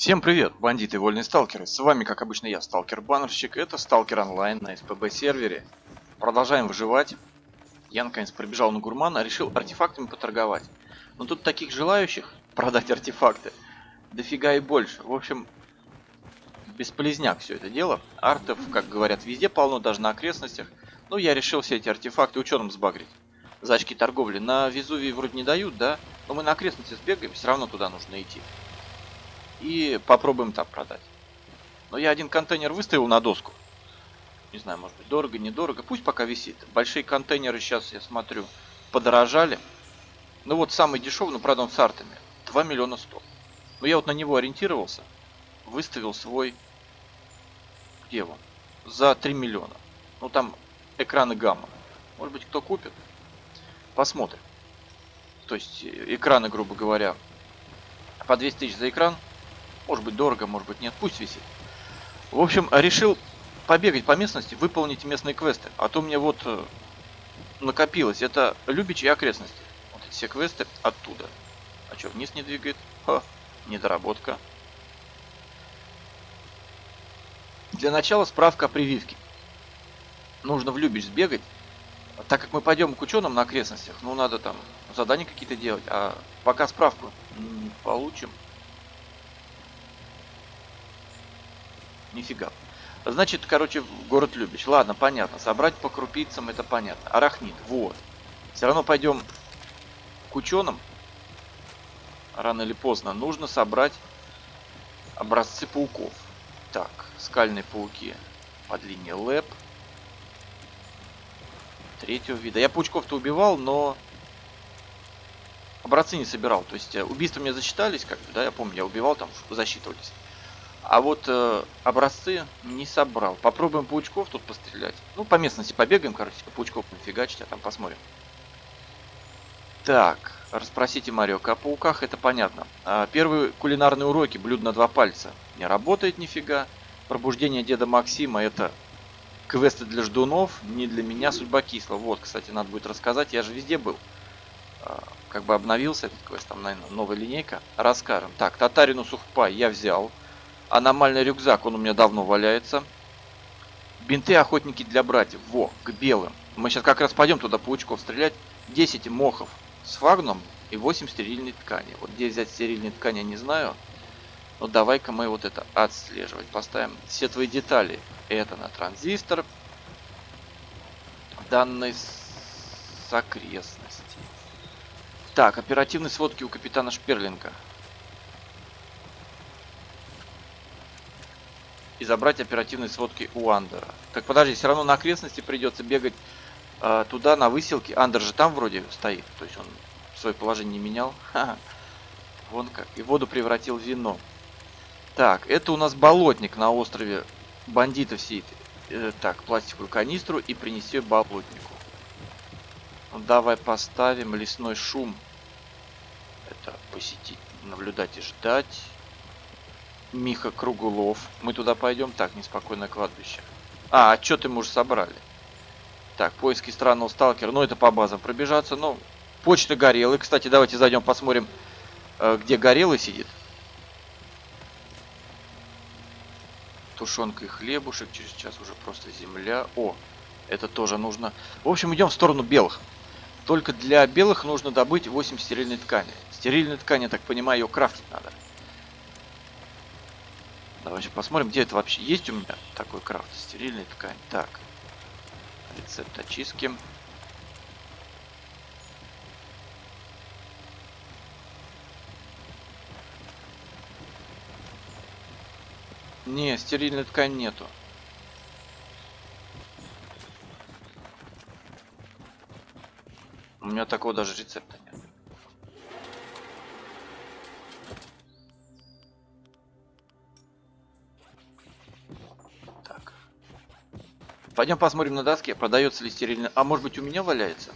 Всем привет, бандиты и вольные сталкеры. С вами, как обычно, я, сталкер-баннерщик. Это сталкер онлайн на СПБ сервере. Продолжаем выживать. Я, наконец, пробежал на гурмана, решил артефактами поторговать. Но тут таких желающих продать артефакты дофига и больше. В общем, бесполезняк все это дело. Артов, как говорят, везде полно, даже на окрестностях. Ну, я решил все эти артефакты ученым сбагрить. За очки торговли. На Везувии вроде не дают, да? Но мы на окрестности сбегаем, все равно туда нужно идти и попробуем там продать. Но я один контейнер выставил на доску. Не знаю, может быть, дорого, недорого. Пусть пока висит. Большие контейнеры сейчас, я смотрю, подорожали. Ну вот самый дешевый, ну правда он с артами. 2 миллиона 100. Но я вот на него ориентировался. Выставил свой... Где он? За 3 миллиона. Ну там экраны гамма. Может быть кто купит? Посмотрим. То есть э, экраны, грубо говоря, по 200 тысяч за экран может быть дорого, может быть нет, пусть висит. В общем, решил побегать по местности, выполнить местные квесты. А то мне вот э, накопилось. Это Любичи и окрестности. Вот эти все квесты оттуда. А что, вниз не двигает? Ха, недоработка. Для начала справка о прививке. Нужно в Любич сбегать. Так как мы пойдем к ученым на окрестностях, ну надо там задания какие-то делать. А пока справку получим, Нифига. Значит, короче, город Любич. Ладно, понятно. Собрать по крупицам это понятно. Арахнит. Вот. Все равно пойдем к ученым. Рано или поздно. Нужно собрать образцы пауков. Так, скальные пауки под линией лэп. Третьего вида. Я паучков-то убивал, но образцы не собирал. То есть э, убийства мне засчитались, как бы, да, я помню, я убивал, там засчитывались. А вот э, образцы не собрал. Попробуем паучков тут пострелять. Ну, по местности побегаем, короче, паучков нафигачить, а там посмотрим. Так, расспросите Марioка о пауках, это понятно. А, первые кулинарные уроки, блюдо на два пальца. Не работает нифига. Пробуждение деда Максима, это квесты для ждунов, не для меня судьба кисла. Вот, кстати, надо будет рассказать, я же везде был. А, как бы обновился этот квест, там, наверное, новая линейка. Расскажем. Так, Татарину Сухпай я взял. Аномальный рюкзак, он у меня давно валяется. Бинты охотники для братьев. Во, к белым. Мы сейчас как раз пойдем туда паучков стрелять. 10 мохов с фагном и 8 стерильной ткани. Вот где взять стерильные ткани, я не знаю. Но давай-ка мы вот это отслеживать. Поставим все твои детали. Это на транзистор. Данные с окрестности. Так, оперативные сводки у капитана Шперлинга. И забрать оперативные сводки у Андера. Так подожди, все равно на окрестности придется бегать э, туда, на выселке. Андер же там вроде стоит, то есть он свое положение не менял. Ха -ха. Вон как. И воду превратил в вино. Так, это у нас болотник на острове бандитов сидит. Э, так, пластиковую канистру и принеси болотнику. Ну, давай поставим лесной шум. Это посетить, наблюдать и ждать. Миха Кругулов. Мы туда пойдем. Так, неспокойное кладбище. А, отчеты мы уже собрали. Так, поиски странного сталкера. Ну, это по базам пробежаться. Ну, почта горелый. Кстати, давайте зайдем посмотрим, э, где горелый сидит. Тушенка и хлебушек. Через час уже просто земля. О, это тоже нужно. В общем, идем в сторону белых. Только для белых нужно добыть 8 стерильной ткани. Стерильной ткани, я так понимаю, ее крафтить надо. Давайте посмотрим, где это вообще есть у меня такой крафт. Стерильная ткань. Так. Рецепт очистки. Не, стерильной ткань нету. У меня такого даже рецепта нет. Пойдем посмотрим на доске, продается ли стерильная... А может быть у меня валяется?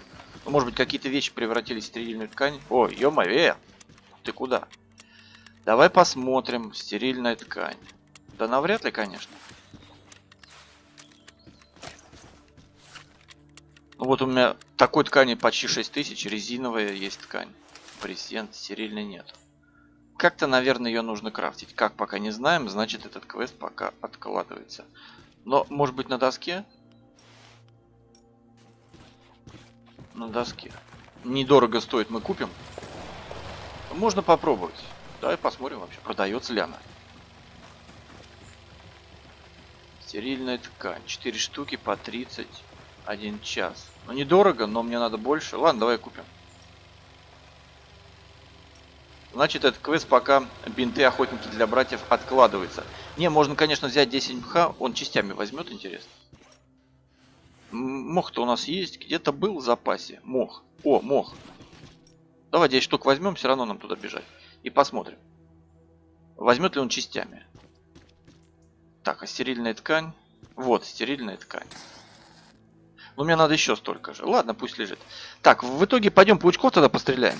Ну, может быть какие-то вещи превратились в стерильную ткань? О, ё-моё! Ты куда? Давай посмотрим. Стерильная ткань. Да навряд ли, конечно. Ну вот у меня такой ткани почти 6000, резиновая есть ткань. Презент, стерильной нет. как-то, наверное, ее нужно крафтить. Как, пока не знаем, значит этот квест пока откладывается. Но, может быть, на доске? На доске. Недорого стоит, мы купим. Можно попробовать. Давай посмотрим вообще, продается ли она. Стерильная ткань. 4 штуки по 31 час. Ну, недорого, но мне надо больше. Ладно, давай купим. Значит, этот квест пока бинты охотники для братьев откладывается. Не, можно, конечно, взять 10 мха. Он частями возьмет, интересно. Мох-то у нас есть. Где-то был в запасе. Мох. О, мох. Давай 10 штук возьмем, все равно нам туда бежать. И посмотрим. Возьмет ли он частями. Так, а стерильная ткань? Вот, стерильная ткань. Ну, мне надо еще столько же. Ладно, пусть лежит. Так, в итоге пойдем паучков тогда постреляем.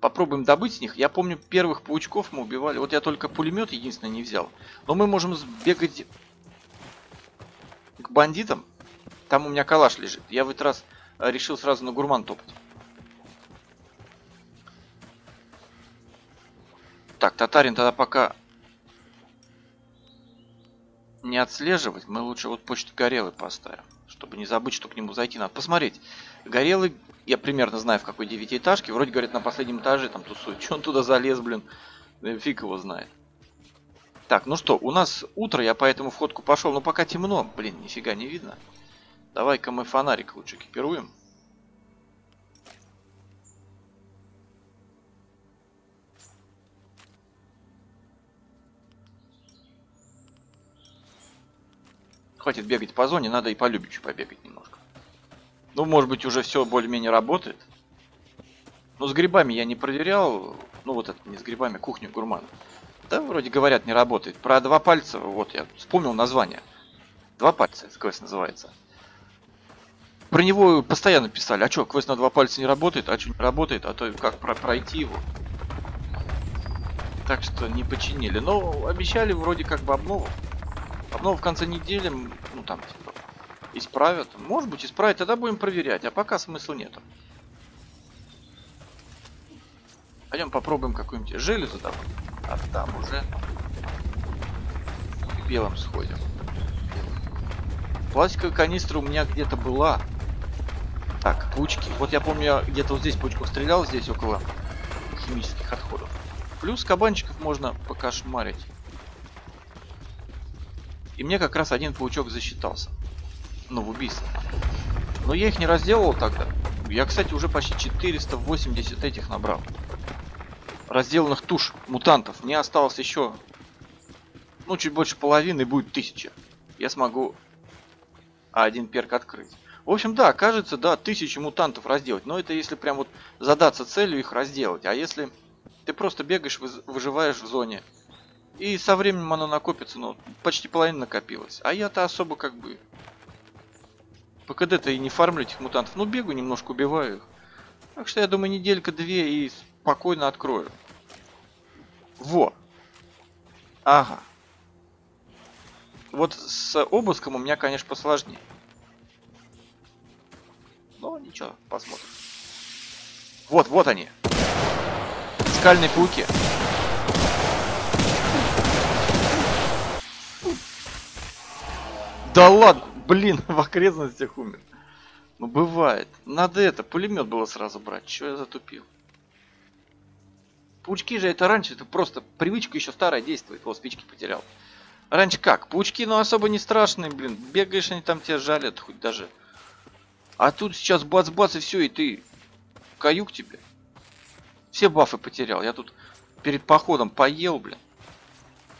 Попробуем добыть с них. Я помню, первых паучков мы убивали. Вот я только пулемет единственное не взял. Но мы можем сбегать к бандитам. Там у меня калаш лежит. Я в этот раз э, решил сразу на гурман топать. Так, татарин тогда пока не отслеживать. Мы лучше вот почту горелый поставим. Чтобы не забыть, что к нему зайти надо. Посмотреть. Горелый, я примерно знаю, в какой девятиэтажке. Вроде, говорят, на последнем этаже там тусует. Че он туда залез, блин? Фиг его знает. Так, ну что, у нас утро, я поэтому в ходку пошел. Но пока темно, блин, нифига не видно. Давай-ка мы фонарик лучше экипируем. Хватит бегать по зоне, надо и по любичу побегать немножко. Ну, может быть, уже все более-менее работает. Но с грибами я не проверял. Ну, вот это не с грибами, кухню гурмана. Да, вроде говорят, не работает. Про два пальца, вот я вспомнил название. Два пальца, квест называется. Про него постоянно писали, а что, квест на два пальца не работает, а что не работает, а то как про пройти его. Так что не починили. Но обещали вроде как бы обнову. Обнову в конце недели, ну там, типа, исправят. Может быть, исправят, тогда будем проверять, а пока смысла нету. Пойдем попробуем какую-нибудь железу добыть. А там уже к белым сходим. Пластиковая канистра у меня где-то была. Так, пучки. Вот я помню, я где-то вот здесь пучку стрелял, здесь около химических отходов. Плюс кабанчиков можно покошмарить. И мне как раз один паучок засчитался. Ну, в убийстве. Но я их не разделывал тогда. Я, кстати, уже почти 480 этих набрал. Разделанных туш, мутантов. Мне осталось еще... Ну, чуть больше половины, будет 1000. Я смогу один перк открыть. В общем, да, кажется, да, тысячи мутантов разделать. Но это если прям вот задаться целью их разделать. А если ты просто бегаешь, выживаешь в зоне, и со временем оно накопится, ну, почти половина накопилась. А я-то особо как бы... По КД-то и не фармлю этих мутантов. Ну, бегу, немножко убиваю их. Так что я думаю, неделька-две и спокойно открою. Во! Ага. Вот с обыском у меня, конечно, посложнее. Но ничего, посмотрим. Вот, вот они. Скальные пауки. Да ладно, блин, в окрестностях умер. Ну бывает. Надо это, пулемет было сразу брать. Чего я затупил? Паучки же это раньше, это просто привычка еще старая действует. Вот спички потерял. Раньше как? Паучки, ну особо не страшные, блин. Бегаешь, они там тебя жалят, хоть даже. А тут сейчас бац-бац и все, и ты каюк тебе. Все бафы потерял. Я тут перед походом поел, блин.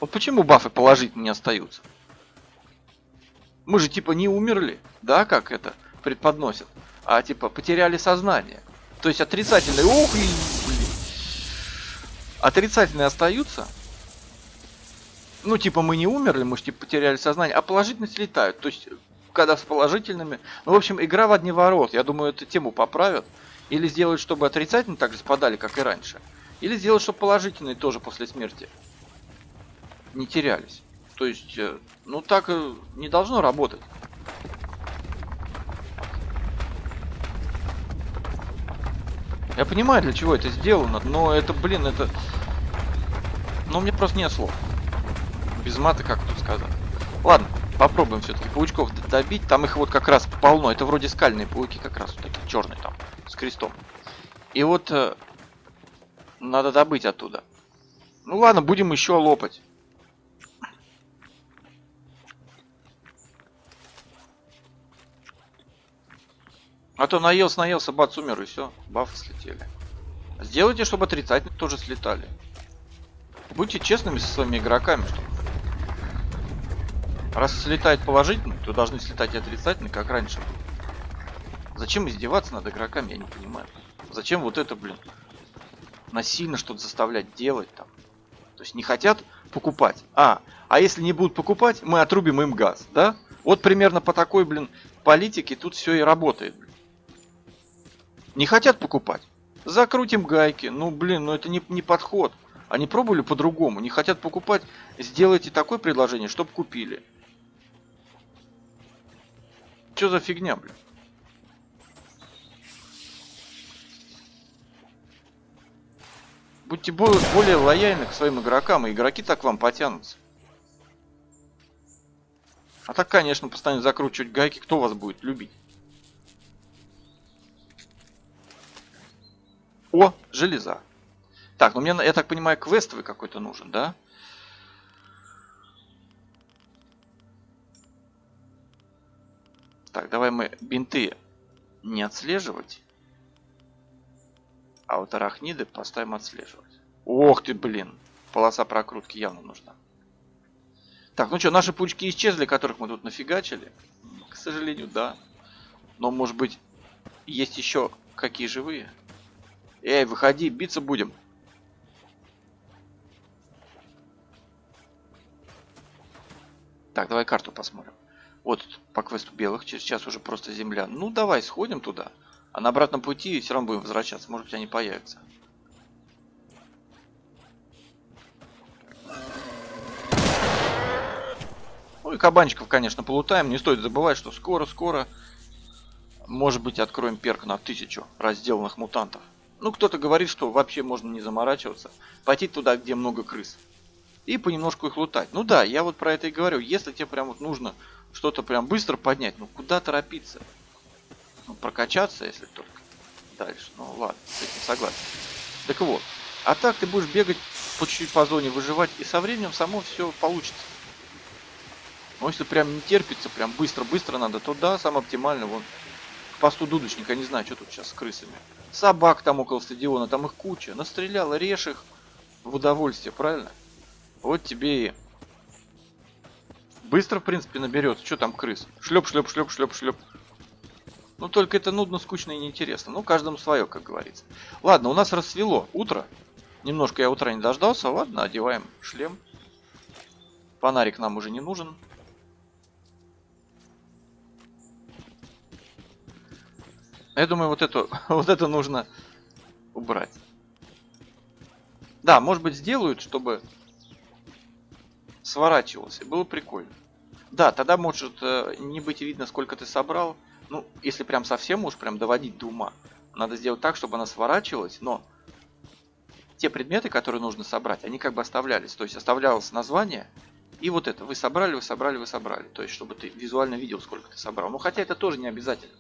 Вот почему бафы положительные не остаются? Мы же типа не умерли, да, как это предподносят, а типа потеряли сознание. То есть отрицательные, ух, блин, отрицательные остаются. Ну, типа мы не умерли, мы же типа потеряли сознание, а положительные слетают. То есть, когда с положительными... Ну, в общем, игра в одни ворот. Я думаю, эту тему поправят. Или сделают, чтобы отрицательные так же спадали, как и раньше. Или сделают, чтобы положительные тоже после смерти не терялись. То есть, э, ну так э, не должно работать. Я понимаю, для чего это сделано, но это, блин, это Но мне просто нет слов. Без мата, как тут сказать. Ладно, попробуем все-таки паучков добить. Там их вот как раз полно. Это вроде скальные пауки как раз вот такие черные там, с крестом. И вот э, надо добыть оттуда. Ну ладно, будем еще лопать. А то наелся, наелся, бац, умер, и все, бафы слетели. Сделайте, чтобы отрицательные тоже слетали. Будьте честными со своими игроками, чтобы... Раз слетает положительный, то должны слетать и отрицательные, как раньше. Зачем издеваться над игроками, я не понимаю. Зачем вот это, блин, насильно что-то заставлять делать там. То есть не хотят покупать. А, а если не будут покупать, мы отрубим им газ, да? Вот примерно по такой, блин, политике тут все и работает. Блин. Не хотят покупать? Закрутим гайки. Ну, блин, ну это не, не подход. Они пробовали по-другому. Не хотят покупать? Сделайте такое предложение, чтобы купили. Что за фигня, блин? Будьте более лояльны к своим игрокам, и игроки так вам потянутся. А так, конечно, постоянно закручивать гайки, кто вас будет любить? О, железа. Так, ну мне, я так понимаю, квестовый какой-то нужен, да? Так, давай мы бинты не отслеживать. А вот арахниды поставим отслеживать. Ох ты, блин. Полоса прокрутки явно нужна. Так, ну что, наши пучки исчезли, которых мы тут нафигачили? К сожалению, да. Но, может быть, есть еще какие живые? Эй, выходи, биться будем. Так, давай карту посмотрим. Вот по квесту белых, сейчас уже просто земля. Ну, давай, сходим туда. А на обратном пути все равно будем возвращаться. Может быть, они появятся. Ну и кабанчиков, конечно, полутаем. Не стоит забывать, что скоро-скоро, может быть, откроем перк на тысячу разделанных мутантов. Ну, кто-то говорит, что вообще можно не заморачиваться, пойти туда, где много крыс. И понемножку их лутать. Ну да, я вот про это и говорю. Если тебе прям вот нужно что-то прям быстро поднять, ну куда торопиться? Ну, прокачаться, если только дальше. Ну ладно, с этим согласен. Так вот. А так ты будешь бегать по чуть-чуть по зоне, выживать, и со временем само все получится. Но если прям не терпится, прям быстро-быстро надо, то да, самое оптимальное, вон, к посту дудочника, не знаю, что тут сейчас с крысами. Собак там около стадиона, там их куча. Настрелял, режь их в удовольствие, правильно? Вот тебе и... Быстро, в принципе, наберется. Что там крыс? Шлеп, шлеп, шлеп, шлеп, шлеп. Ну, только это нудно, скучно и неинтересно. Ну, каждому свое, как говорится. Ладно, у нас рассвело. Утро. Немножко я утра не дождался. Ладно, одеваем шлем. Фонарик нам уже не нужен. Я думаю, вот это, вот это нужно убрать. Да, может быть сделают, чтобы сворачивался. Было прикольно. Да, тогда может э, не быть видно, сколько ты собрал. Ну, если прям совсем уж прям доводить до ума. Надо сделать так, чтобы она сворачивалась, но те предметы, которые нужно собрать, они как бы оставлялись. То есть оставлялось название, и вот это. Вы собрали, вы собрали, вы собрали. То есть, чтобы ты визуально видел, сколько ты собрал. Ну, хотя это тоже не обязательно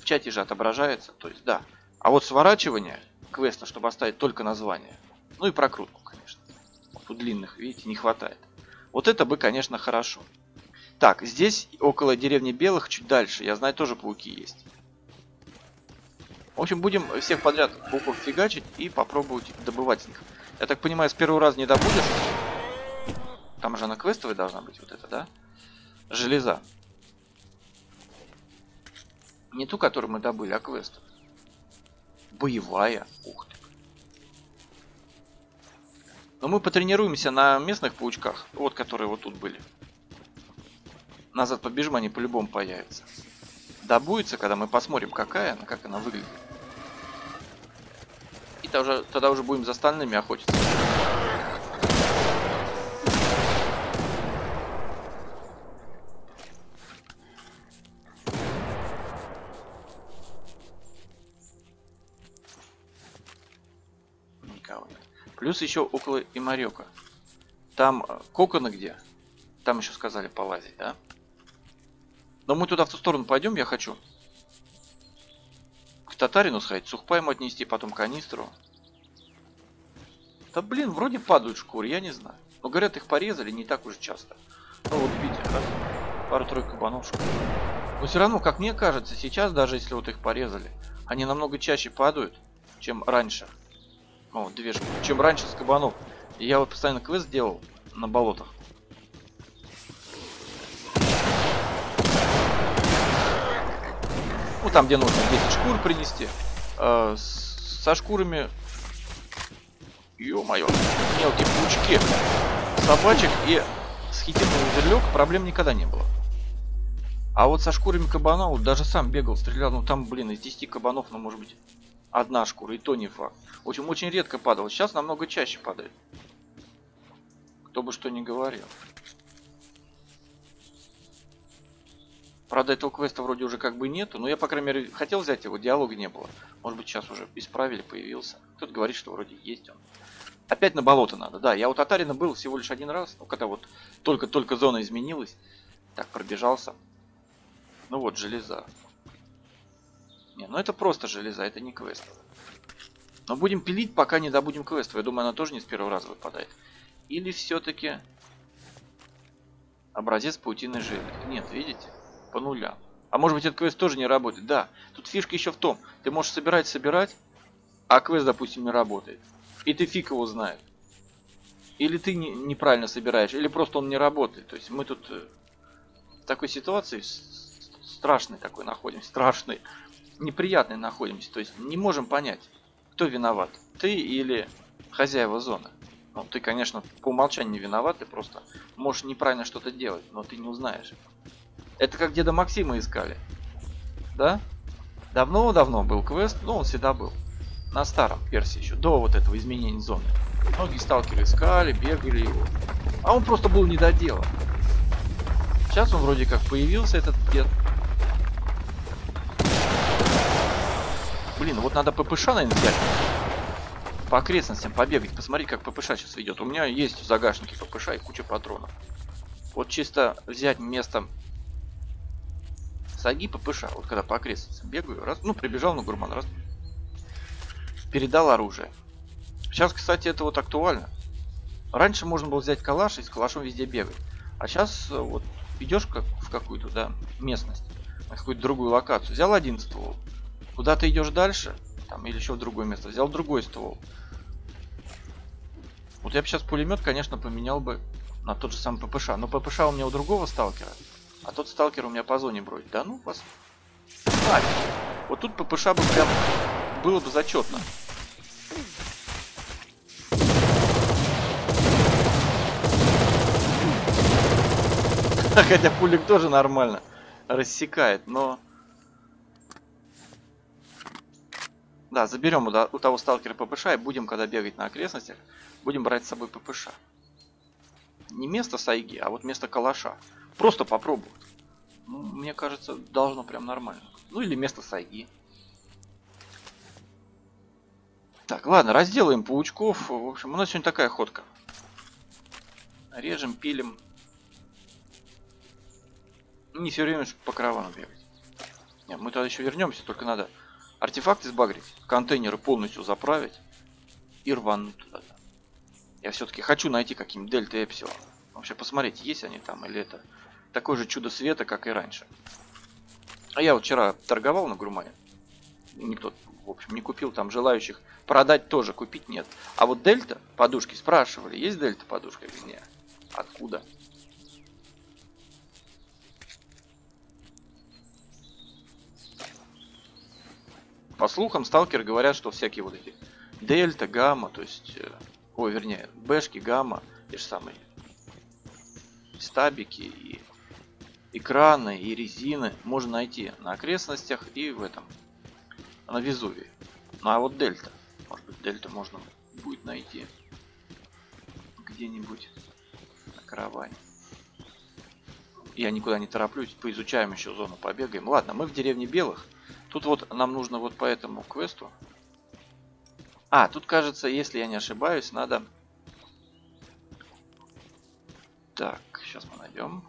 в чате же отображается, то есть да. А вот сворачивание квеста, чтобы оставить только название, ну и прокрутку, конечно. Тут длинных, видите, не хватает. Вот это бы, конечно, хорошо. Так, здесь около деревни Белых, чуть дальше, я знаю, тоже пауки есть. В общем, будем всех подряд пауков фигачить и попробовать добывать них. Я так понимаю, с первого раза не добудешь. Там же она квестовая должна быть, вот это, да? Железа. Не ту, которую мы добыли, а квест. Боевая. Ух. Но мы потренируемся на местных паучках. Вот, которые вот тут были. Назад побежим, они по-любому появятся. Добудется, когда мы посмотрим, какая она, как она выглядит. И тогда уже, тогда уже будем за остальными охотиться. Плюс еще около Имарека. Там э, коконы где? Там еще сказали полазить, да? Но мы туда в ту сторону пойдем, я хочу. К татарину сходить, сухпа ему отнести, потом канистру. Да блин, вроде падают шкуры, я не знаю. Но говорят, их порезали не так уж часто. Ну вот видите, раз, пару-тройку кабанов шкур. Но все равно, как мне кажется, сейчас, даже если вот их порезали, они намного чаще падают, чем раньше. О, две шкуры. Чем раньше с кабанов. Я вот постоянно квест делал на болотах. Ну там, где нужно 10 шкур принести. Э, с, со шкурами... Ё-моё, мелкие паучки. Собачек и с хитиновым зерлёк проблем никогда не было. А вот со шкурами кабанов даже сам бегал, стрелял. Ну там, блин, из 10 кабанов, ну может быть, одна шкура, и то не факт. В общем, очень редко падал. Сейчас намного чаще падает. Кто бы что ни говорил. Правда, этого квеста вроде уже как бы нету, но я, по крайней мере, хотел взять его, диалога не было. Может быть, сейчас уже исправили, появился. Кто-то говорит, что вроде есть он. Опять на болото надо, да. Я у Татарина был всего лишь один раз, ну, когда вот только-только зона изменилась. Так, пробежался. Ну вот, железа. Не, ну это просто железа, это не квест. Но будем пилить, пока не добудем квест. Я думаю, она тоже не с первого раза выпадает. Или все-таки образец паутины жили. Нет, видите? По нулям. А может быть этот квест тоже не работает? Да. Тут фишка еще в том. Ты можешь собирать, собирать, а квест, допустим, не работает. И ты фиг его знает. Или ты не, неправильно собираешь, или просто он не работает. То есть мы тут э, в такой ситуации страшной такой находимся. Страшной. Неприятной находимся. То есть не можем понять, кто виноват. Ты или хозяева зоны. Ну, ты, конечно, по умолчанию не виноват, ты просто можешь неправильно что-то делать, но ты не узнаешь. Это как деда Максима искали. Да? Давно-давно был квест, но он всегда был на старом версии еще, до вот этого изменения зоны. Многие сталкеры искали, бегали его. А он просто был недоделан. Сейчас он вроде как появился, этот дед. Блин, вот надо ППШ, наверное, взять. По окрестностям побегать, посмотреть, как ППШ сейчас ведет. У меня есть в загашнике ППШ и куча патронов. Вот чисто взять место саги ППШ, вот когда по окрестностям бегаю, раз, ну, прибежал на гурман, раз, передал оружие. Сейчас, кстати, это вот актуально. Раньше можно было взять калаш и с калашом везде бегать. А сейчас э, вот идешь как в какую-то да, местность, на какую-то другую локацию. Взял один ствол. Куда ты идешь дальше, там, или еще в другое место, взял другой ствол. Вот я бы сейчас пулемет, конечно, поменял бы на тот же самый ППШ. Но ППШ у меня у другого сталкера, а тот сталкер у меня по зоне бродит. Да ну вас. А, вот тут ППШ бы прям было бы зачетно. Хотя пулик тоже нормально рассекает, но... Да, заберем у, того сталкера ППШ и будем, когда бегать на окрестностях, будем брать с собой ППШ. Не место сайги, а вот место калаша. Просто попробовать. Ну, мне кажется, должно прям нормально. Ну или место сайги. Так, ладно, разделаем паучков. В общем, у нас сегодня такая ходка. Режем, пилим. Не все время по каравану бегать. Нет, мы тогда еще вернемся, только надо артефакты сбагрить, контейнеры полностью заправить и рвануть туда. Я все-таки хочу найти каким-нибудь дельта и эпсилон. Вообще посмотреть, есть они там или это такое же чудо света, как и раньше. А я вот вчера торговал на Грумане. Никто в общем, не купил там желающих. Продать тоже, купить нет. А вот дельта подушки спрашивали, есть дельта подушка или нет? Откуда? По слухам, сталкеры говорят, что всякие вот эти дельта, гамма, то есть, э, ой, вернее, бэшки, гамма, те же самые стабики и экраны и резины можно найти на окрестностях и в этом на Везувии. Ну а вот Дельта. Может быть Дельта можно будет найти где-нибудь на караване. Я никуда не тороплюсь, поизучаем еще зону, побегаем. Ладно, мы в деревне Белых. Тут вот нам нужно вот по этому квесту. А, тут кажется, если я не ошибаюсь, надо Так, сейчас мы найдем.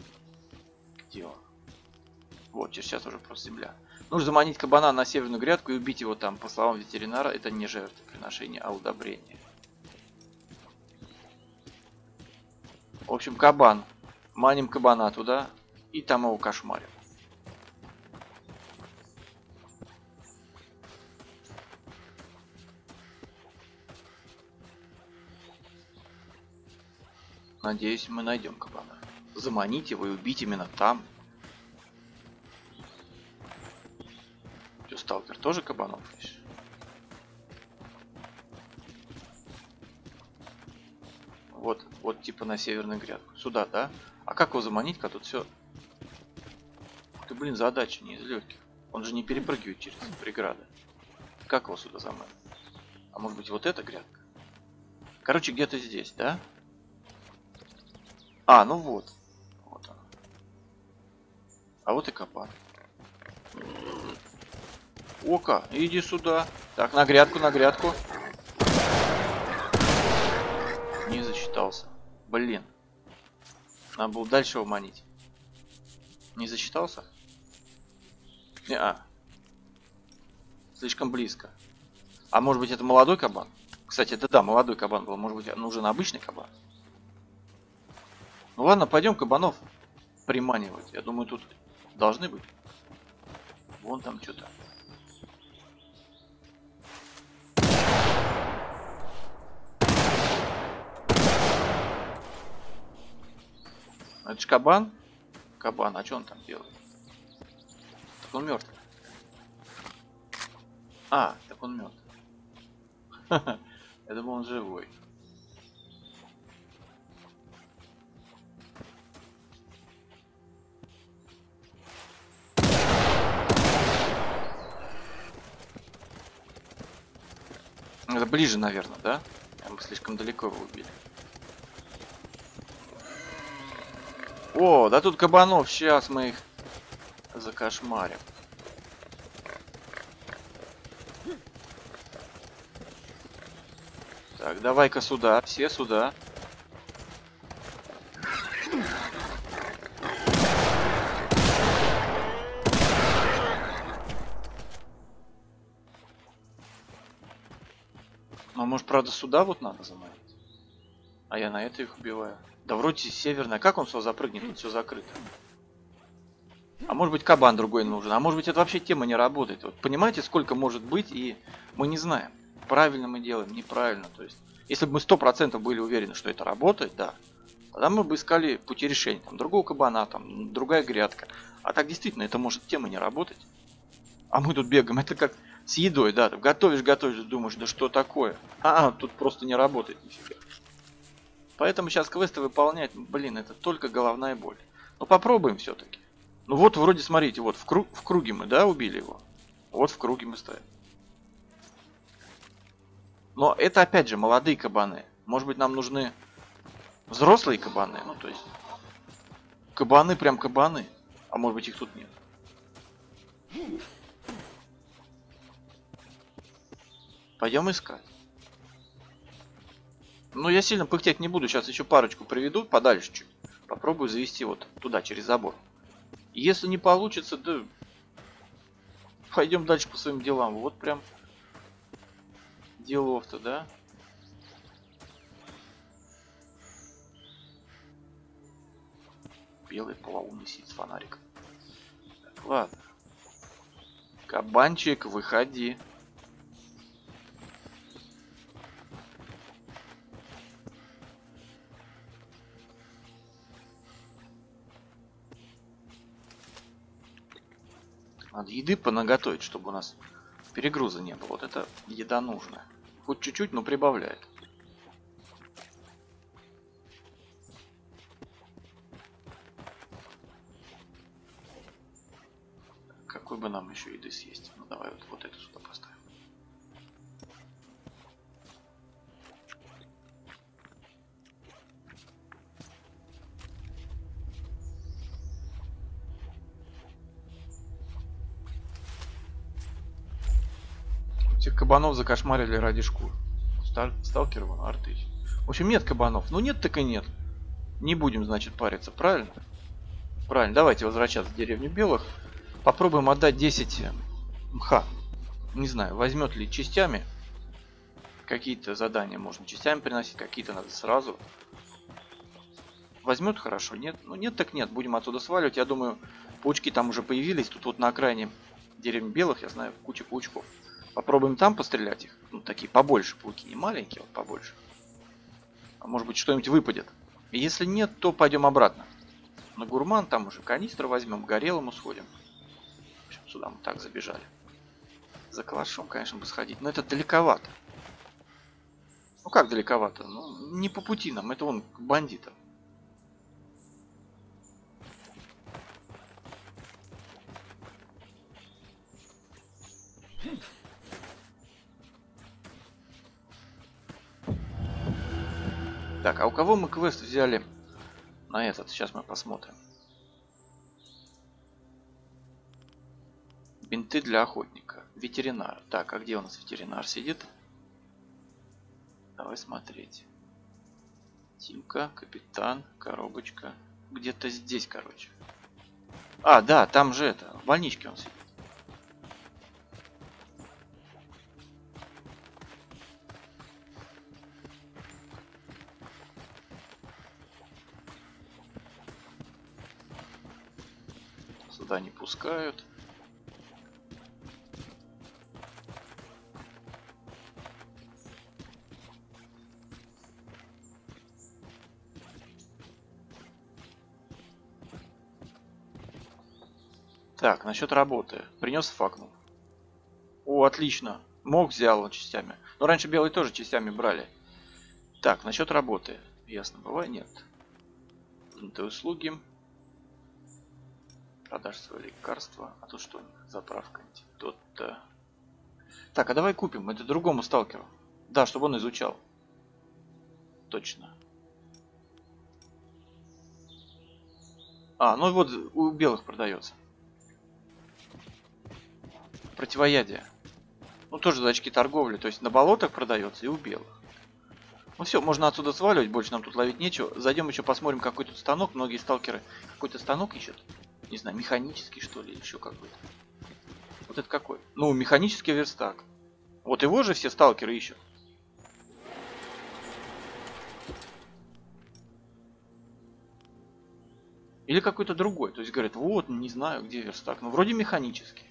Где он? Вот, сейчас уже просто земля. Нужно заманить кабана на северную грядку и убить его там. По словам ветеринара, это не жертвоприношение, а удобрение. В общем, кабан. Маним кабана туда и там его кошмарим. Надеюсь, мы найдем кабана. Заманить его и убить именно там. Что, сталкер тоже кабанов ищешь? Вот, вот типа на северную грядку. Сюда, да? А как его заманить-ка? Тут все... Ты, блин, задача не из легких. Он же не перепрыгивает через преграды. Как его сюда заманить? А может быть вот эта грядка? Короче, где-то здесь, да? А, ну вот. Вот он. А вот и капан. Ока, иди сюда. Так, на грядку, на грядку. Не засчитался. Блин. Надо было дальше его манить. Не засчитался? Не -а. Слишком близко. А может быть это молодой кабан? Кстати, это да, молодой кабан был. Может быть нужен обычный кабан? Ну ладно, пойдем кабанов приманивать. Я думаю, тут должны быть. Вон там что-то. Это ж кабан? Кабан, а что он там делает? Так он мертв. А, так он мертв. Я думал, он живой. Это ближе, наверное, да? Мы слишком далеко его убили. О, да тут кабанов, сейчас мы их закошмарим. Так, давай-ка сюда, все сюда. Правда, сюда вот надо заманить? А я на это их убиваю. Да вроде северная. Как он все запрыгнет? Тут все закрыто. А может быть кабан другой нужен. А может быть это вообще тема не работает. Вот понимаете, сколько может быть и мы не знаем. Правильно мы делаем, неправильно. То есть, если бы мы сто процентов были уверены, что это работает, да, тогда мы бы искали пути решения. Там другого кабана, там другая грядка. А так действительно, это может тема не работать. А мы тут бегаем. Это как с едой, да. Готовишь, готовишь, думаешь, да что такое? А, тут просто не работает нифига. Поэтому сейчас квесты выполнять, блин, это только головная боль. Ну попробуем все-таки. Ну вот вроде, смотрите, вот в, круг, в круге мы, да, убили его. Вот в круге мы стоим. Но это опять же молодые кабаны. Может быть нам нужны взрослые кабаны. Ну то есть кабаны прям кабаны. А может быть их тут нет. Пойдем искать. Ну, я сильно пыхтеть не буду. Сейчас еще парочку приведу подальше чуть. Попробую завести вот туда, через забор. Если не получится, да... Пойдем дальше по своим делам. Вот прям... Делов-то, да? Белый полоумный сидит с фонариком. Ладно. Кабанчик, выходи. Надо еды понаготовить, чтобы у нас перегруза не было. Вот это еда нужна. Хоть чуть-чуть, но прибавляет. Какой бы нам еще еды съесть? Ну давай вот, вот эту сюда поставим. Кабанов закошмарили ради шкур. Стар... Сталкер вон, арты. В общем, нет кабанов. Ну нет, так и нет. Не будем, значит, париться, правильно? Правильно, давайте возвращаться в деревню белых. Попробуем отдать 10 мха. Не знаю, возьмет ли частями. Какие-то задания можно частями приносить, какие-то надо сразу. Возьмет хорошо, нет? Ну нет, так нет, будем отсюда сваливать. Я думаю, паучки там уже появились. Тут вот на окраине деревни белых, я знаю, куча паучков. Попробуем там пострелять их. Ну, такие побольше пауки, не маленькие, вот побольше. А может быть что-нибудь выпадет. Если нет, то пойдем обратно. На гурман там уже канистры возьмем, горелому сходим. В общем, сюда мы так забежали. За калашом, конечно, бы сходить. Но это далековато. Ну как далековато? Ну, не по пути нам, это вон к бандитам. Так, а у кого мы квест взяли на этот? Сейчас мы посмотрим. Бинты для охотника. Ветеринар. Так, а где у нас ветеринар сидит? Давай смотреть. Тимка, капитан, коробочка. Где-то здесь, короче. А, да, там же это, в больничке он сидит. Пускают. Так, насчет работы. Принес факнул. О, отлично. Мог взял он частями. Но раньше белые тоже частями брали. Так, насчет работы. Ясно, бывает нет. Принятые услуги. Продашь свое лекарство. А тут что? Заправка антидота. Так, а давай купим. Это другому сталкеру. Да, чтобы он изучал. Точно. А, ну вот у белых продается противоядие. Ну, тоже за очки торговли. То есть на болотах продается и у белых. Ну все, можно отсюда сваливать, больше нам тут ловить нечего. Зайдем еще посмотрим, какой тут станок. Многие сталкеры какой-то станок ищут. Не знаю, механический что ли, еще какой-то. Вот это какой? Ну, механический верстак. Вот его же все сталкеры ищут. Или какой-то другой. То есть говорят, вот, не знаю, где верстак. Ну, вроде механический.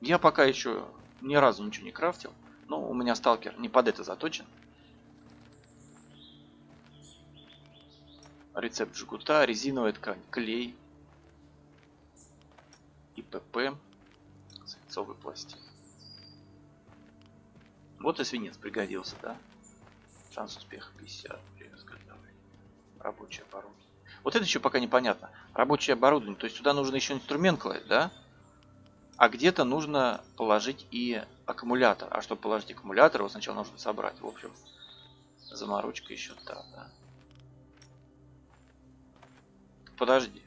Я пока еще ни разу ничего не крафтил. Но у меня сталкер не под это заточен. Рецепт жгута, резиновая ткань, клей. ИПП. Свинцовый пластик. Вот и свинец пригодился, да? Шанс успеха 50. Рабочее оборудование. Вот это еще пока непонятно. Рабочее оборудование. То есть сюда нужно еще инструмент класть, да? А где-то нужно положить и аккумулятор. А чтобы положить аккумулятор, его сначала нужно собрать. В общем, заморочка еще та, да. Подожди.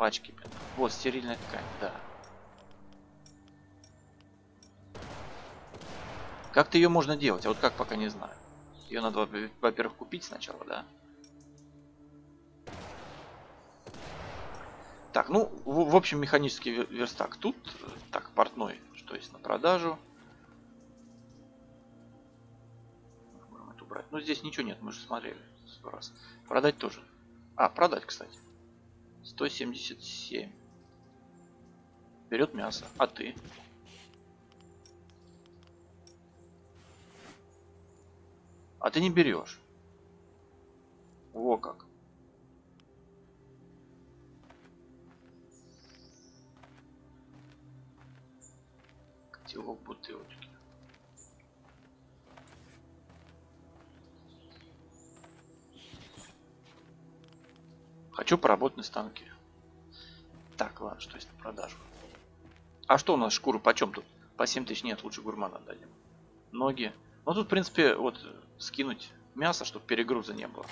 Пачки. Вот, стерильная ткань, да. Как-то ее можно делать, а вот как пока не знаю. Ее надо, во-первых, купить сначала, да? Так, ну, в, в общем, механический верстак тут. Так, портной, что есть на продажу. Можем это убрать. Ну, здесь ничего нет, мы же смотрели раз. Продать тоже. А, продать, кстати. 177. Берет мясо. А ты? А ты не берешь. Во как. котелок бутылочки. Хочу поработать на станке. Так, ладно, что есть на продажу. А что у нас шкуры почем тут? По 7 тысяч нет, лучше гурмана отдадим. Ноги. Ну тут, в принципе, вот скинуть мясо, чтобы перегруза не было.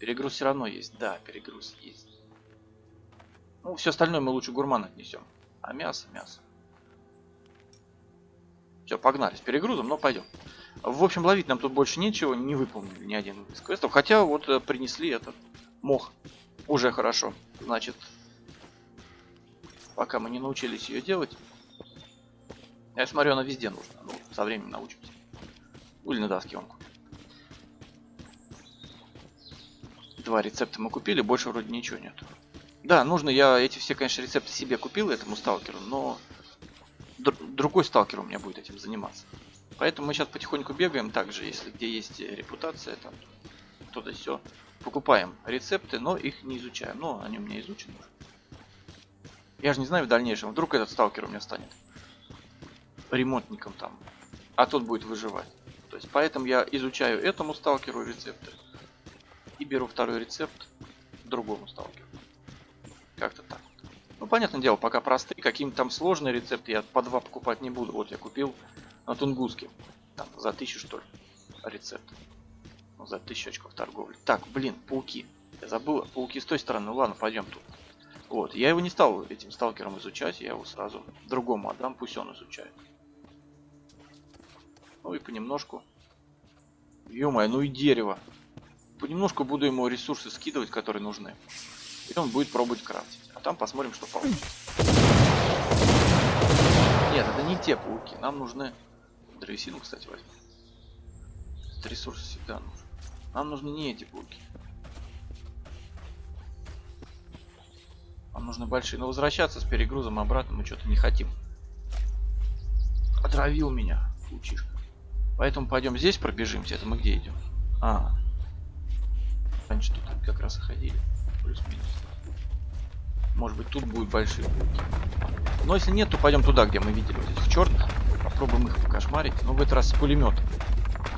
Перегруз все равно есть. Да, перегруз есть. Ну, все остальное мы лучше гурман отнесем. А мясо, мясо. Все, погнали с перегрузом, но пойдем. В общем, ловить нам тут больше нечего, не выполнили ни один из квестов. Хотя вот э, принесли этот мох. Уже хорошо. Значит, пока мы не научились ее делать. Я смотрю, она везде нужна. Ну, со временем научимся. Или на доске он Два рецепта мы купили, больше вроде ничего нет. Да, нужно, я эти все, конечно, рецепты себе купил этому сталкеру, но другой сталкер у меня будет этим заниматься. Поэтому мы сейчас потихоньку бегаем также, если где есть репутация, там, то-то все. Покупаем рецепты, но их не изучаем. Но они у меня изучены. Я же не знаю в дальнейшем, вдруг этот сталкер у меня станет ремонтником там, а тот будет выживать. То есть поэтому я изучаю этому сталкеру рецепты и беру второй рецепт другому сталкеру. Как-то так. Ну, понятное дело, пока простые, каким-то там сложные рецепты я по два покупать не буду. Вот я купил на Тунгуске. Там за тысячу, что ли, рецепт. За тысячу очков торговли. Так, блин, пауки. Я забыл, пауки с той стороны. Ну ладно, пойдем тут. Вот, я его не стал этим сталкером изучать, я его сразу другому отдам, пусть он изучает. Ну и понемножку. ё ну и дерево. Понемножку буду ему ресурсы скидывать, которые нужны. И он будет пробовать крафтить. А там посмотрим, что получится. Нет, это не те пауки. Нам нужны... Древесину, кстати, возьмем. Ресурсы всегда нужны. Нам нужны не эти пауки. Нам нужны большие. Но возвращаться с перегрузом обратно мы что-то не хотим. Отравил меня, паучишка. Поэтому пойдем здесь пробежимся. Это мы где идем? А. Раньше тут как раз и ходили. Плюс-минус. Может быть тут будут большие пауки. Но если нет, то пойдем туда, где мы видели вот этих черных. Попробуем их покошмарить. Но в этот раз с пулеметом.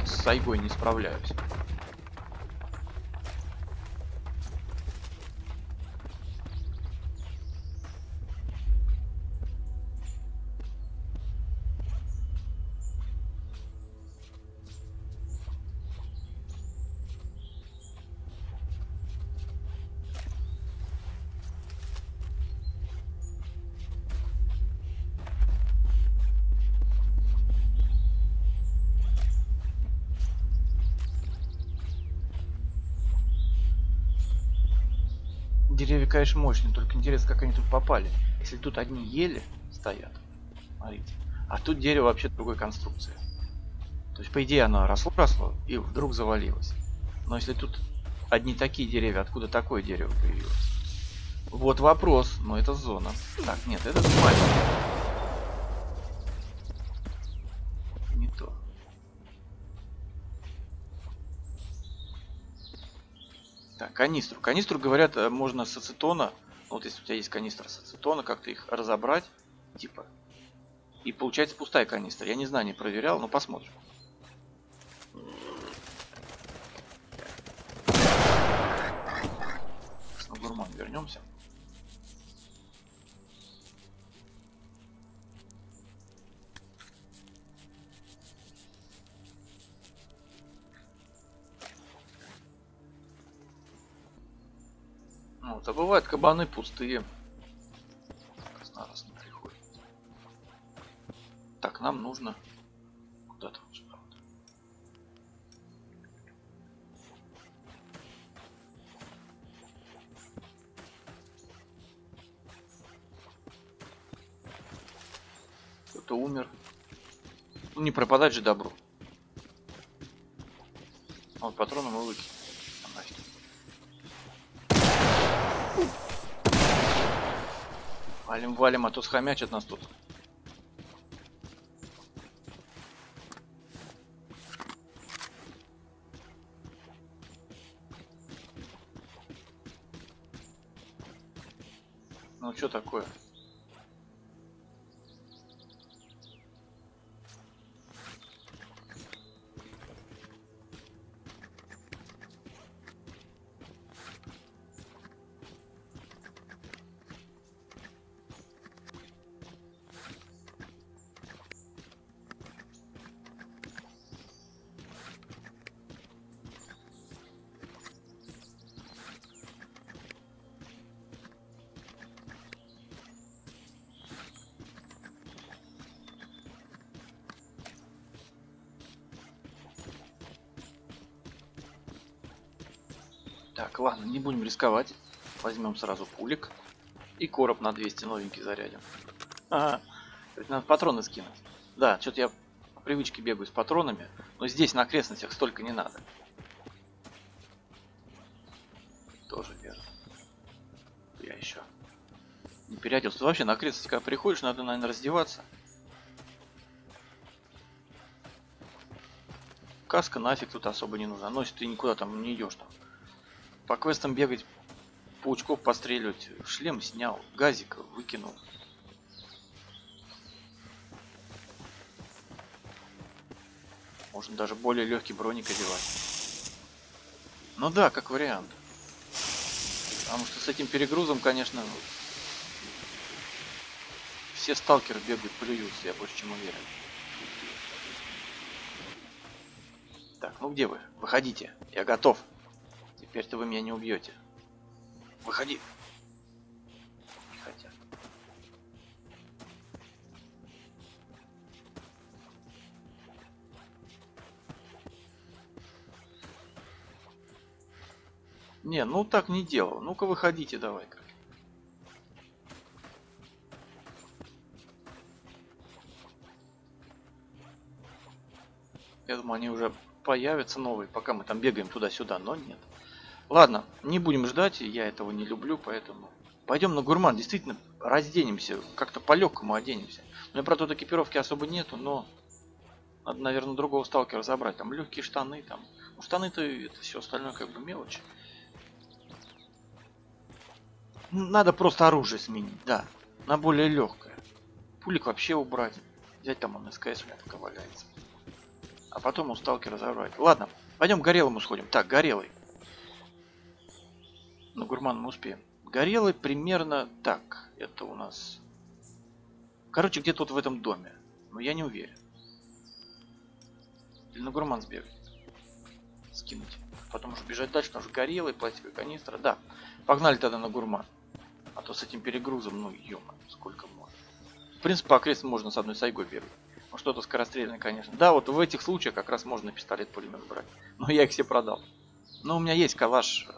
С Сайгой не справляюсь. Конечно, мощные, только интересно, как они тут попали. Если тут одни ели стоят, смотрите, а тут дерево вообще другой конструкции. То есть, по идее, оно росло-росло и вдруг завалилось. Но если тут одни такие деревья, откуда такое дерево появилось? Вот вопрос, но это зона. Так, нет, это маленький. Канистру. Канистру, говорят, э, можно с ацетона, вот если у тебя есть канистра с ацетона, как-то их разобрать, типа, и получается пустая канистра. Я не знаю, не проверял, но посмотрим. На гурман вернемся. А бывают кабаны пустые. Раз на раз не приходит. Так, нам нужно куда-то справа. Кто-то умер. Ну не пропадать же добру. А вот патроны мы выкинем. Валим, валим, а то схомячат нас тут. Ну что такое? Ладно, не будем рисковать. Возьмем сразу пулик. И короб на 200 новенький зарядим. Ага. Надо патроны скинуть. Да, что-то я по привычке бегаю с патронами. Но здесь на окрестностях столько не надо. Тоже верно. Я еще не переоделся. Вообще на окрестности, когда приходишь, надо, наверное, раздеваться. Каска нафиг тут особо не нужна. Носит ты никуда там не идешь там. По квестам бегать, паучков постреливать. Шлем снял, газик выкинул. Можно даже более легкий броник одевать. Ну да, как вариант. Потому что с этим перегрузом, конечно, все сталкеры бегают, плюются, я больше чем уверен. Так, ну где вы? Выходите, я готов. Теперь-то вы меня не убьете. Выходи. Не хотят. Не, ну так не делал. Ну-ка выходите давай-ка. Я думаю, они уже появятся новые, пока мы там бегаем туда-сюда, но нет. Ладно, не будем ждать, я этого не люблю, поэтому... Пойдем на гурман, действительно, разденемся, как-то по-легкому оденемся. У меня, правда, тут экипировки особо нету, но... Надо, наверное, другого сталкера забрать. Там легкие штаны, там... Ну, штаны-то это все остальное как бы мелочь. Надо просто оружие сменить, да. На более легкое. Пулик вообще убрать. Взять там он СКС у меня пока валяется. А потом у сталкера забрать. Ладно, пойдем к горелому сходим. Так, горелый. На гурман мы успеем. Горелый примерно так. Это у нас... Короче, где-то вот в этом доме. Но я не уверен. Или на гурман сбегать. Скинуть. Потом уже бежать дальше, потому что горелый, пластиковая канистра. Да, погнали тогда на гурман. А то с этим перегрузом, ну ё сколько можно. В принципе, по окрестным можно с одной сайгой бегать. Ну что-то скорострельное, конечно. Да, вот в этих случаях как раз можно пистолет-пулемет брать. Но я их все продал. Но у меня есть калаш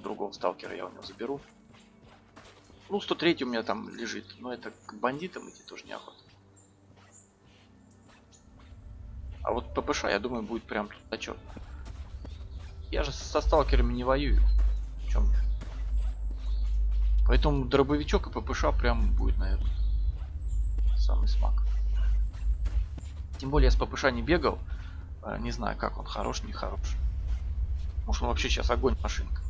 другого сталкера, я у него заберу. Ну, 103 у меня там лежит. Но это к бандитам идти тоже неохота. А вот ППШ, я думаю, будет прям тут отчетно. Я же со сталкерами не воюю. В чем? Поэтому дробовичок и ППШ прям будет, наверное, самый смак. Тем более я с ППШ не бегал. А, не знаю, как он, хорош, не хорош. Может он вообще сейчас огонь машинка.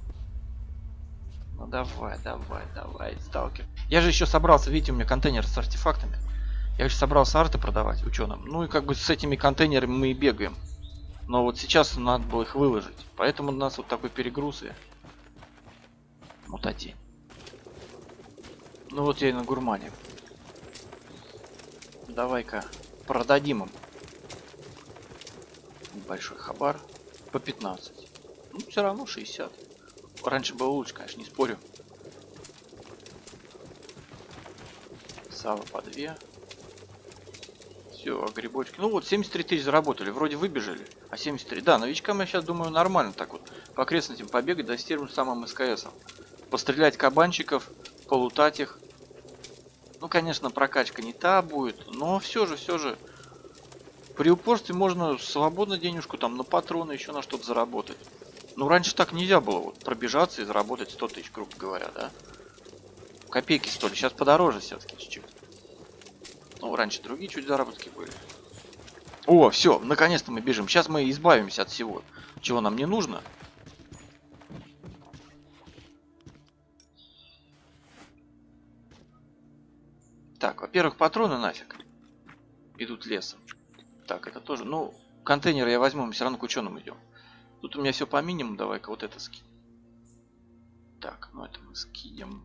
Ну давай, давай, давай, сталкер. Я же еще собрался, видите, у меня контейнер с артефактами. Я же собрался арты продавать ученым. Ну и как бы с этими контейнерами мы и бегаем. Но вот сейчас надо было их выложить. Поэтому у нас вот такой перегруз и мутатень. Ну вот я и на гурмане. Давай-ка продадим им. Небольшой хабар. По 15. Ну, все равно 60. Раньше было лучше, конечно, не спорю. Сало по 2. Все, грибочки. Ну вот, 73 тысяч заработали. Вроде выбежали. А 73. Да, новичкам я сейчас думаю нормально так вот. По окрестностям побегать, да с тем самым СКСом. Пострелять кабанчиков, полутать их. Ну, конечно, прокачка не та будет, но все же, все же. При упорстве можно свободно денежку там на патроны, еще на что-то заработать. Ну, раньше так нельзя было вот пробежаться и заработать 100 тысяч, грубо говоря, да? Копейки стоили, сейчас подороже все-таки чуть-чуть. Ну, раньше другие чуть заработки были. О, все, наконец-то мы бежим. Сейчас мы избавимся от всего, чего нам не нужно. Так, во-первых, патроны нафиг. Идут лесом. Так, это тоже. Ну, контейнер я возьму, мы все равно к ученым идем. Тут у меня все по минимуму, давай-ка вот это скинь. Так, ну это мы скинем.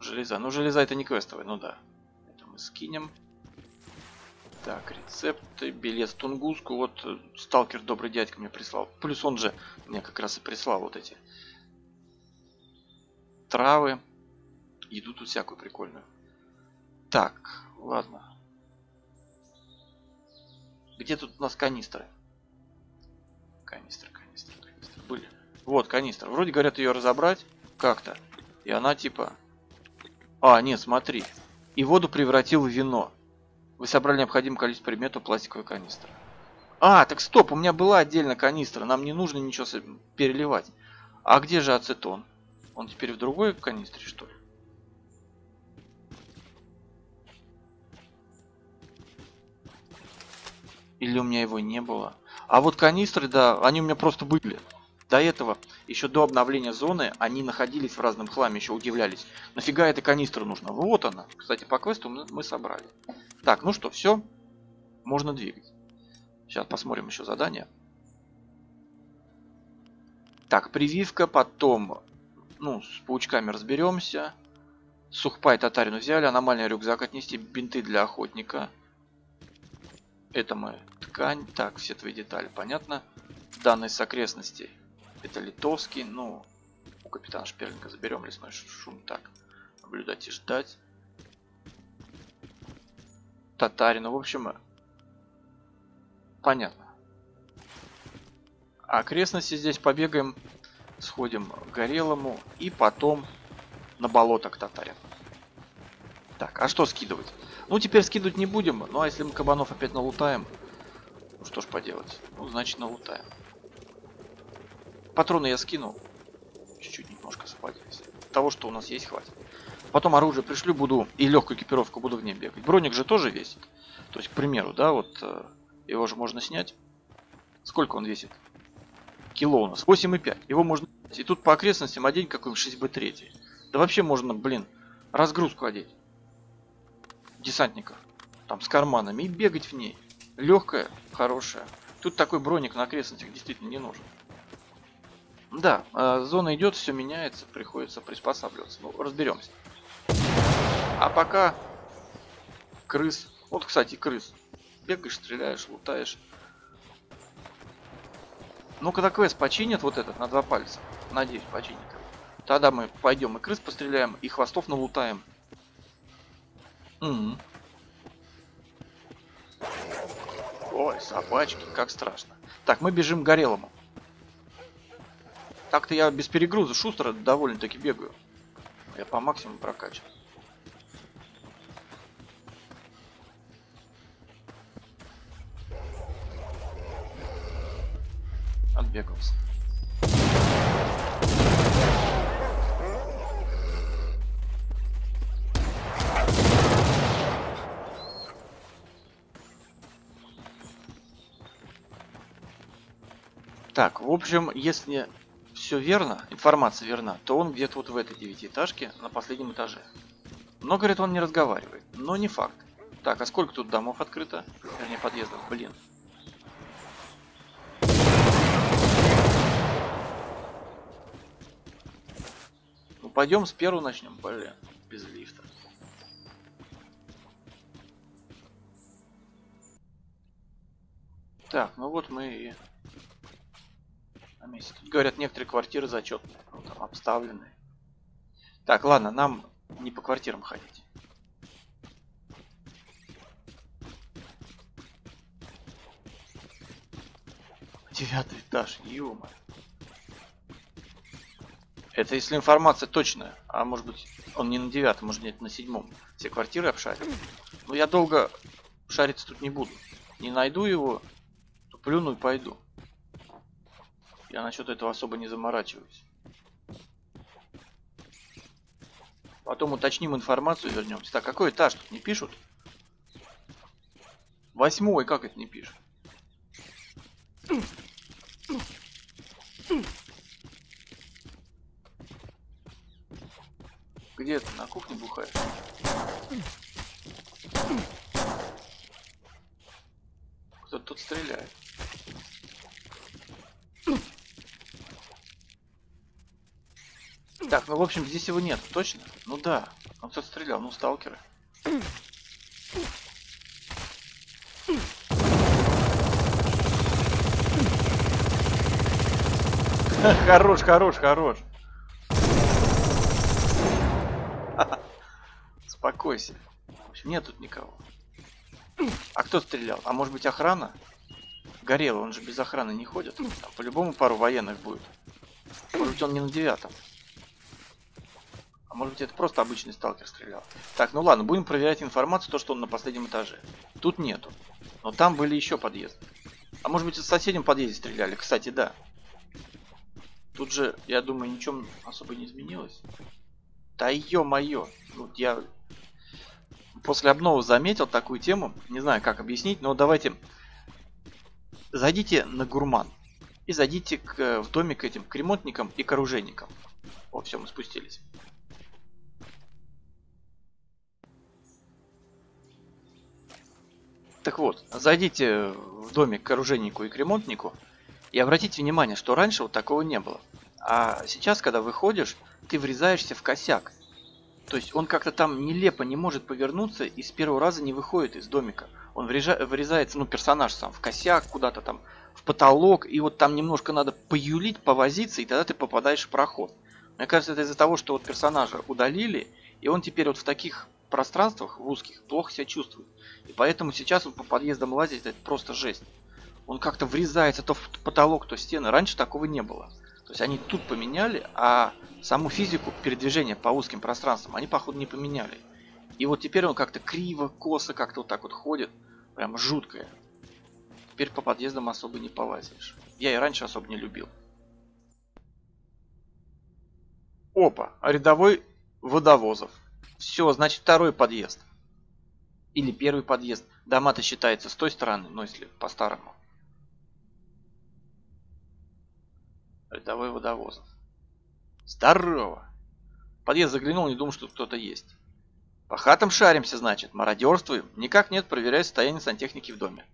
Железа. Ну, железа это не квестовая, ну да. Это мы скинем. Так, рецепты, билет в Тунгуску. Вот э, сталкер добрый дядька мне прислал. Плюс он же мне как раз и прислал вот эти травы. Еду тут всякую прикольную. Так, ладно. Где тут у нас канистры? Канистры. Вот канистра. Вроде говорят ее разобрать как-то. И она типа... А, нет, смотри. И воду превратил в вино. Вы собрали необходимое количество предметов пластиковой канистры. А, так стоп, у меня была отдельно канистра. Нам не нужно ничего переливать. А где же ацетон? Он теперь в другой канистре, что ли? Или у меня его не было? А вот канистры, да, они у меня просто были. До этого, еще до обновления зоны, они находились в разном хламе, еще удивлялись. Нафига эта канистра нужна? Вот она. Кстати, по квесту мы собрали. Так, ну что, все. Можно двигать. Сейчас посмотрим еще задание. Так, прививка, потом, ну, с паучками разберемся. Сухпай татарину взяли, аномальный рюкзак отнести, бинты для охотника. Это мы ткань. Так, все твои детали, понятно. Данные с окрестностей. Это литовский, ну, у капитана Шперлинга заберем лесной шум. Так, наблюдать и ждать. Татарину, в общем, понятно. Окрестности здесь побегаем, сходим к Горелому и потом на болото к Татарину. Так, а что скидывать? Ну, теперь скидывать не будем. Ну, а если мы кабанов опять налутаем? Ну, что ж поделать. Ну, значит, налутаем. Патроны я скинул. Чуть-чуть немножко освободились. Того, что у нас есть, хватит. Потом оружие пришлю, буду и легкую экипировку буду в ней бегать. Броник же тоже весит. То есть, к примеру, да, вот э, его же можно снять. Сколько он весит? Кило у нас. 8,5. Его можно... И тут по окрестностям одеть какой-нибудь 6B3. Да вообще можно, блин, разгрузку одеть десантников. Там с карманами и бегать в ней. Легкая, хорошая. Тут такой броник на окрестностях действительно не нужен. Да, э, зона идет, все меняется, приходится приспосабливаться. Ну, разберемся. А пока крыс. Вот, кстати, крыс. Бегаешь, стреляешь, лутаешь. Ну, когда квест починят вот этот на два пальца, надеюсь, починит. Тогда мы пойдем и крыс постреляем, и хвостов налутаем. Угу. Ой, собачки, как страшно. Так, мы бежим к Горелому. Так-то я без перегруза шустро довольно-таки бегаю. Я по максимуму прокачан. Отбегался. Так, в общем, если все верно, информация верна, то он где-то вот в этой девятиэтажке на последнем этаже. Но, говорит, он не разговаривает. Но не факт. Так, а сколько тут домов открыто? Вернее, подъездов, блин. Ну, пойдем с первого начнем, блин, без лифта. Так, ну вот мы и Тут говорят, некоторые квартиры зачетные, ну, там обставленные. Так, ладно, нам не по квартирам ходить. Девятый этаж, ё Это если информация точная, а может быть он не на девятом, может нет на седьмом. Все квартиры обшарил. Но я долго шариться тут не буду. Не найду его, то плюну и пойду. Я насчет этого особо не заморачиваюсь. Потом уточним информацию и вернемся. Так, какой этаж тут не пишут? Восьмой, как это не пишут? Где ты? На кухне бухаешь? Кто-то тут стреляет. Так, ну в общем здесь его нет, точно? Ну да, он кто-то стрелял, ну сталкеры. Хорош, хорош, хорош. Спокойся. В общем, нет тут никого. А кто стрелял? А может быть охрана? Горело, он же без охраны не ходит. По-любому пару военных будет. Может быть он не на девятом. А может быть это просто обычный сталкер стрелял. Так, ну ладно, будем проверять информацию, то что он на последнем этаже. Тут нету. Но там были еще подъезды. А может быть в соседнем подъезде стреляли. Кстати, да. Тут же, я думаю, ничем особо не изменилось. Да ё-моё. Вот я после обновы заметил такую тему. Не знаю, как объяснить, но давайте зайдите на гурман. И зайдите к, в домик этим, к ремонтникам и к оружейникам. О, все, мы спустились. Так вот, зайдите в домик к оружейнику и к ремонтнику и обратите внимание, что раньше вот такого не было. А сейчас, когда выходишь, ты врезаешься в косяк. То есть он как-то там нелепо не может повернуться и с первого раза не выходит из домика. Он врезается, ну персонаж сам, в косяк, куда-то там в потолок, и вот там немножко надо поюлить, повозиться, и тогда ты попадаешь в проход. Мне кажется, это из-за того, что вот персонажа удалили, и он теперь вот в таких пространствах, в узких, плохо себя чувствует. И поэтому сейчас он по подъездам лазить, это просто жесть. Он как-то врезается то в потолок, то в стены. Раньше такого не было. То есть они тут поменяли, а саму физику передвижения по узким пространствам они, походу, не поменяли. И вот теперь он как-то криво, косо, как-то вот так вот ходит. Прям жуткое. Теперь по подъездам особо не полазишь. Я и раньше особо не любил. Опа, рядовой водовозов. Все, значит второй подъезд. Или первый подъезд. Дома-то считается с той стороны, но если по-старому. Рядовой водовозов. Здорово. Подъезд заглянул, не думал, что кто-то есть. По хатам шаримся, значит, мародерствуем. Никак нет, проверяю состояние сантехники в доме.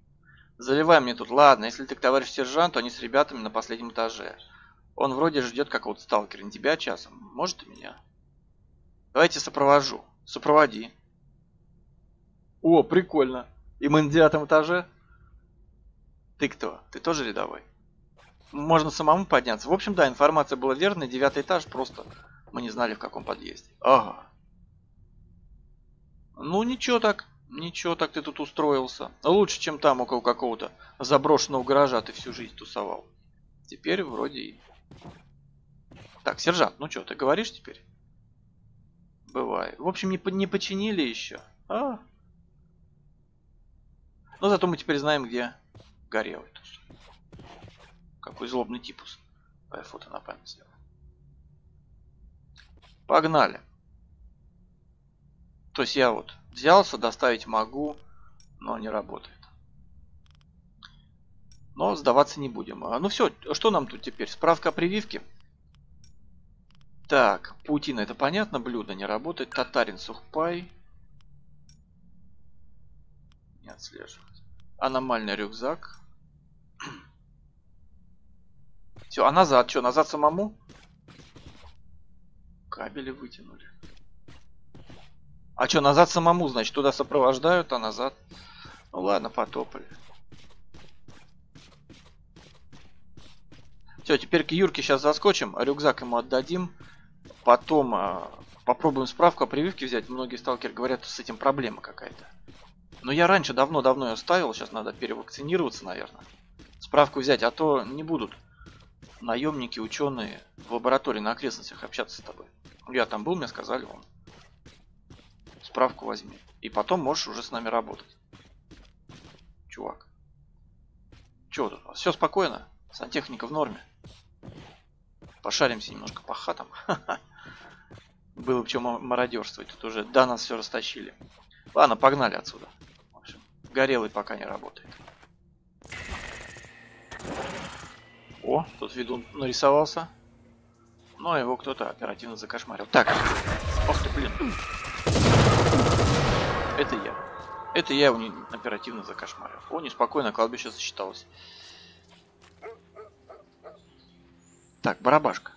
Заливай мне тут. Ладно, если ты к товарищу сержанту, то они с ребятами на последнем этаже. Он вроде ждет какого-то сталкера. Не тебя часом. Может и меня. Давайте сопровожу. Сопроводи. О, прикольно. И мы на девятом этаже? Ты кто? Ты тоже рядовой? Можно самому подняться. В общем, да, информация была верная. Девятый этаж, просто мы не знали в каком подъезде. Ага. Ну ничего так, ничего так ты тут устроился. Лучше, чем там около какого-то заброшенного гаража ты всю жизнь тусовал. Теперь вроде и... Так, сержант, ну что, ты говоришь теперь? Бывает. В общем, не, не починили еще. А. Но зато мы теперь знаем, где горелый. Какой злобный типус. Давай фото на память сделаем. Погнали. То есть я вот взялся, доставить могу, но не работает. Но сдаваться не будем. А, ну все, что нам тут теперь? Справка о прививке. Так, паутина, это понятно, блюдо не работает. Татарин сухпай. Не отслеживать. Аномальный рюкзак. Все, а назад что? Назад самому? Кабели вытянули. А что, назад самому, значит, туда сопровождают, а назад... Ну ладно, потопали. Все, теперь к Юрке сейчас заскочим, рюкзак ему отдадим. Потом э, попробуем справку о прививке взять. Многие сталкеры говорят, что с этим проблема какая-то. Но я раньше давно-давно ее ставил, сейчас надо перевакцинироваться, наверное. Справку взять, а то не будут наемники, ученые в лаборатории на окрестностях общаться с тобой. Я там был, мне сказали, вон. Справку возьми. И потом можешь уже с нами работать. Чувак. Чего тут? Все спокойно. Сантехника в норме. Пошаримся немножко по хатам. Было бы чем мародерствовать. Тут уже до нас все растащили. Ладно, погнали отсюда. В общем, горелый пока не работает. О, тут ведун нарисовался. Но его кто-то оперативно закошмарил. Так. Ох ты, блин. Это я. Это я его не оперативно закошмарил. О, неспокойно, кладбище засчиталось. Так, барабашка.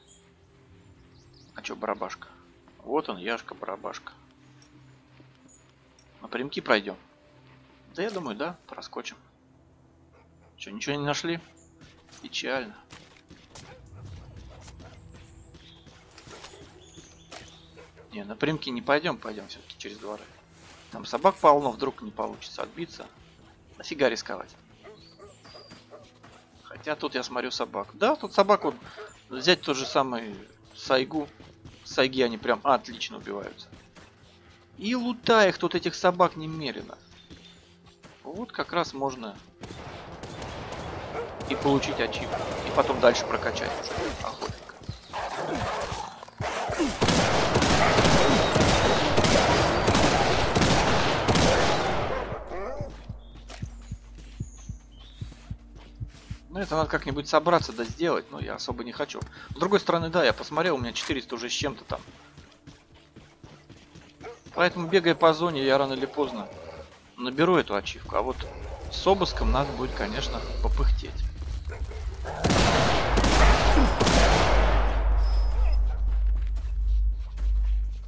А чё барабашка? Вот он, Яшка, барабашка. Напрямки пройдем. Да я думаю, да, проскочим. Че, ничего не нашли? Печально. Не, напрямки не пойдем, пойдем все-таки через дворы. Там собак полно, вдруг не получится отбиться. Нафига рисковать? Хотя тут я смотрю собак. Да, тут собак вот взять тот же самый Сайгу. Сайги они прям отлично убиваются. И лута их тут этих собак немерено. Вот как раз можно и получить ачивку. И потом дальше прокачать уже охотника. Ну это надо как-нибудь собраться да сделать, но я особо не хочу. С другой стороны, да, я посмотрел, у меня 400 уже с чем-то там. Поэтому бегая по зоне, я рано или поздно наберу эту ачивку. А вот с обыском надо будет, конечно, попыхтеть.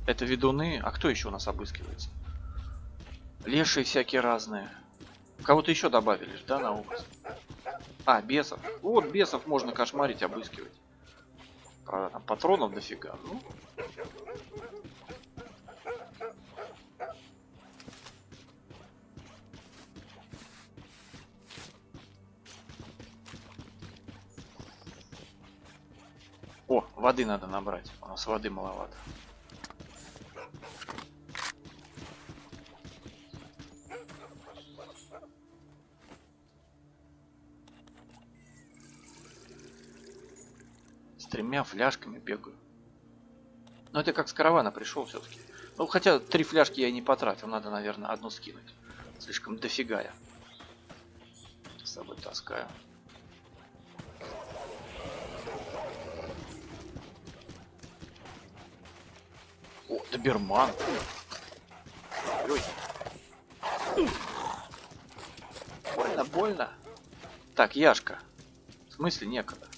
Это ведуны. А кто еще у нас обыскивается? Лешие всякие разные. Кого-то еще добавили, да, на обыск? А, бесов. Вот, бесов можно кошмарить, обыскивать. Правда, там патронов дофига. Ну, О, воды надо набрать. У нас воды маловато. Тремя фляжками бегаю. Но это как с каравана пришел все-таки. Ну, хотя три фляжки я не потратил. Надо, наверное, одну скинуть. Слишком дофига я. С собой таскаю. О, доберман. Больно, больно. Так, Яшка. В смысле некогда?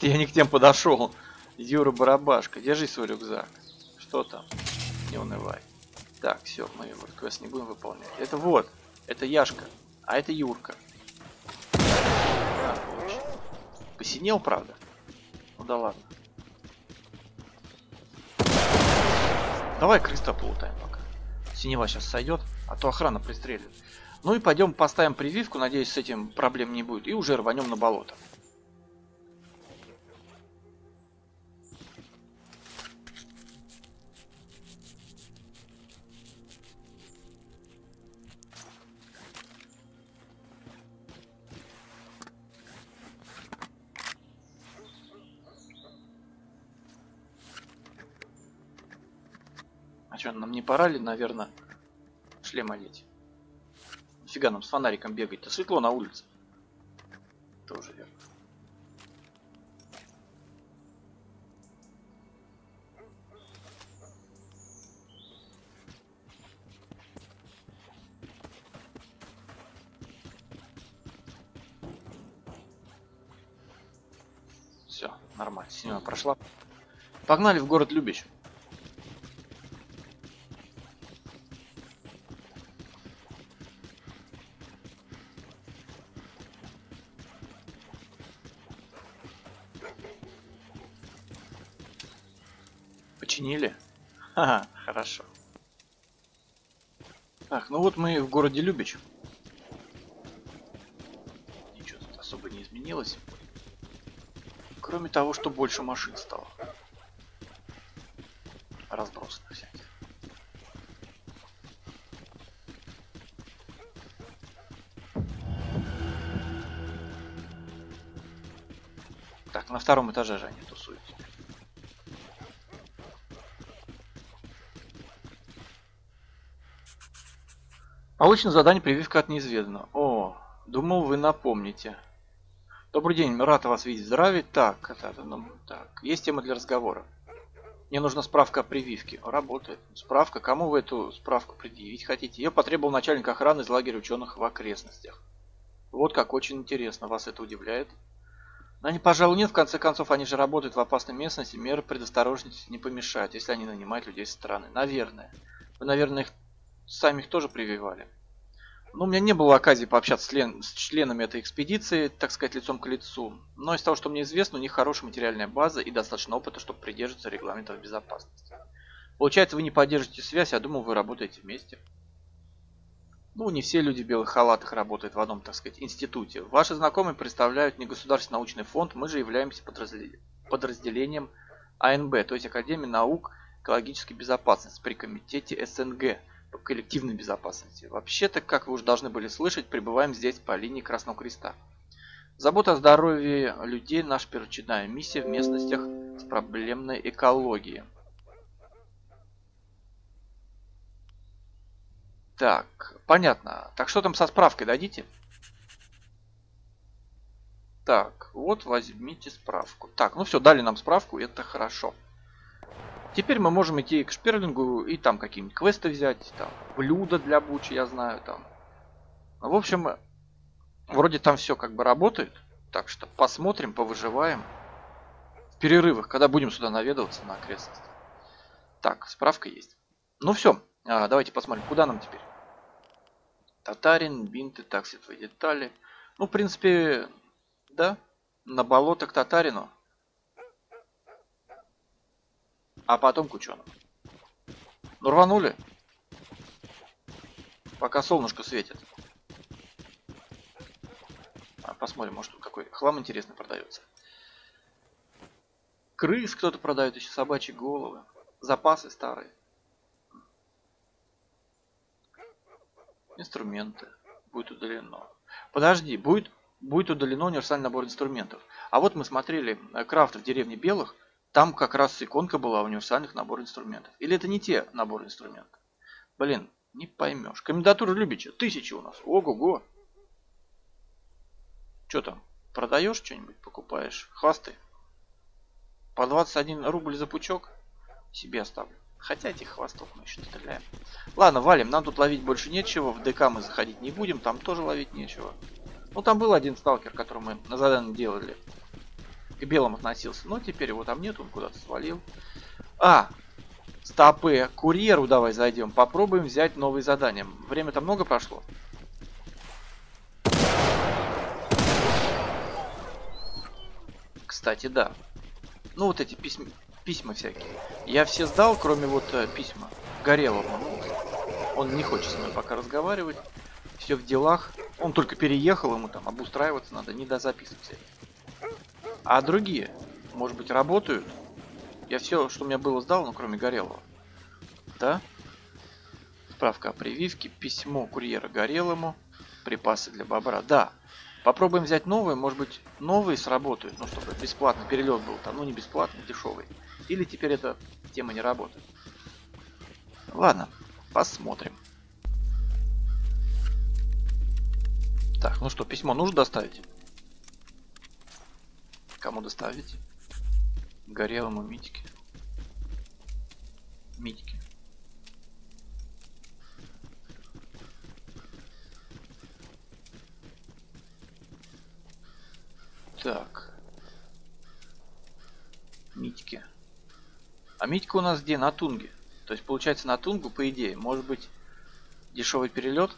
Это я не к тем подошел. Юра Барабашка, держи свой рюкзак. Что там? Не унывай. Так, все, мы вот квест не будем выполнять. Это вот, это Яшка, а это Юрка. Посинел, правда? Ну да ладно. Давай креста полутаем пока. Синева сейчас сойдет, а то охрана пристрелит. Ну и пойдем поставим прививку, надеюсь с этим проблем не будет. И уже рванем на болото. Пора ли, наверное, шлем одеть? Фига нам с фонариком бегать-то? Светло на улице. Тоже верно. Все, нормально. Синема прошла. Погнали в город Любич. Починили? Ха, хорошо. Так, ну вот мы в городе Любич. Ничего тут особо не изменилось. Кроме того, что больше машин стало. Разбросанных всяких. Так, на втором этаже же они. Получено задание прививка от неизведанного. О, думал вы напомните. Добрый день, рад вас видеть. Здравия. Так, это, это, ну, так, есть тема для разговора. Мне нужна справка о прививке. Работает. Справка. Кому вы эту справку предъявить хотите? Ее потребовал начальник охраны из лагеря ученых в окрестностях. Вот как очень интересно. Вас это удивляет? Они, пожалуй, нет. В конце концов, они же работают в опасной местности. Меры предосторожности не помешают, если они нанимают людей со стороны. Наверное. Вы, наверное, их сами их тоже прививали. Ну, у меня не было оказии пообщаться с, член, с членами этой экспедиции, так сказать, лицом к лицу. Но из того, что мне известно, у них хорошая материальная база и достаточно опыта, чтобы придерживаться регламентов безопасности. Получается, вы не поддержите связь, я думал, вы работаете вместе. Ну, не все люди в белых халатах работают в одном, так сказать, институте. Ваши знакомые представляют негосударственный научный фонд, мы же являемся подразделением АНБ, то есть Академия наук экологической безопасности при комитете СНГ коллективной безопасности. Вообще-то, как вы уже должны были слышать, пребываем здесь по линии Красного Креста. Забота о здоровье людей – наша первоочередная миссия в местностях с проблемной экологией. Так, понятно. Так что там со справкой дадите? Так, вот возьмите справку. Так, ну все, дали нам справку, это хорошо. Теперь мы можем идти к Шперлингу и там какие-нибудь квесты взять, там, блюда для Бучи, я знаю, там. В общем, вроде там все как бы работает. Так что посмотрим, повыживаем. В перерывах, когда будем сюда наведываться на окрестности. Так, справка есть. Ну все, а, давайте посмотрим, куда нам теперь. Татарин, бинты, такси, твои детали. Ну, в принципе, да, на болото к Татарину. А потом к ученым. Ну, рванули. Пока солнышко светит. А, посмотрим, может какой хлам интересный продается. Крыс кто-то продает, еще собачьи головы. Запасы старые. Инструменты. Будет удалено. Подожди, будет, будет удалено универсальный набор инструментов. А вот мы смотрели э, крафт в деревне Белых. Там как раз иконка была универсальных набор инструментов. Или это не те наборы инструментов? Блин, не поймешь. Комендатура Любича. Тысячи у нас. Ого-го. Что там? Продаешь что-нибудь? Покупаешь? Хвасты? По 21 рубль за пучок? Себе оставлю. Хотя этих хвостов мы еще стреляем. Ладно, валим. Нам тут ловить больше нечего. В ДК мы заходить не будем. Там тоже ловить нечего. Ну, там был один сталкер, который мы на задание делали. К белым относился. Но теперь его там нет. Он куда-то свалил. А! Стопы. Курьеру давай зайдем. Попробуем взять новые задания. Время-то много прошло. Кстати, да. Ну, вот эти письма, письма всякие. Я все сдал, кроме вот э, письма Горелому. Ну, он не хочет с мной пока разговаривать. Все в делах. Он только переехал, ему там обустраиваться надо, не до записывать. А другие, может быть, работают? Я все, что у меня было, сдал, ну, кроме Горелого. Да? Справка о прививке, письмо курьера Горелому, припасы для бобра. Да, Попробуем взять новые, может быть новые сработают, ну чтобы бесплатный перелет был там, ну не бесплатный, дешевый. Или теперь эта тема не работает. Ладно, посмотрим. Так, ну что, письмо нужно доставить? Кому доставить? Горелому Митике. Митике. Так. Митьки. А Митька у нас где? На Тунге. То есть, получается, на Тунгу, по идее, может быть дешевый перелет.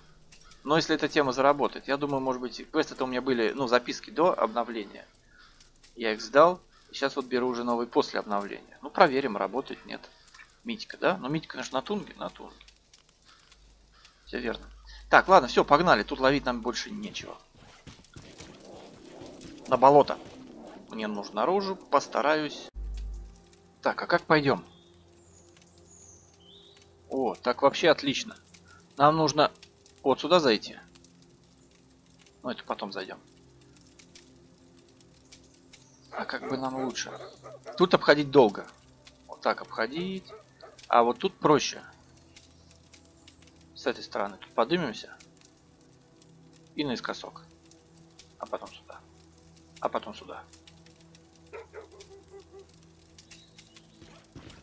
Но если эта тема заработает, я думаю, может быть, квесты это у меня были, ну, записки до обновления. Я их сдал. Сейчас вот беру уже новый после обновления. Ну, проверим, работает, нет. Митька, да? Ну, Митька, конечно, на Тунге, на Тунге. Все верно. Так, ладно, все, погнали. Тут ловить нам больше нечего на болото. Мне нужно наружу, постараюсь. Так, а как пойдем? О, так вообще отлично. Нам нужно вот сюда зайти. Ну, это потом зайдем. А как бы нам лучше? Тут обходить долго. Вот так обходить. А вот тут проще. С этой стороны тут поднимемся. И наискосок. А потом сюда а потом сюда.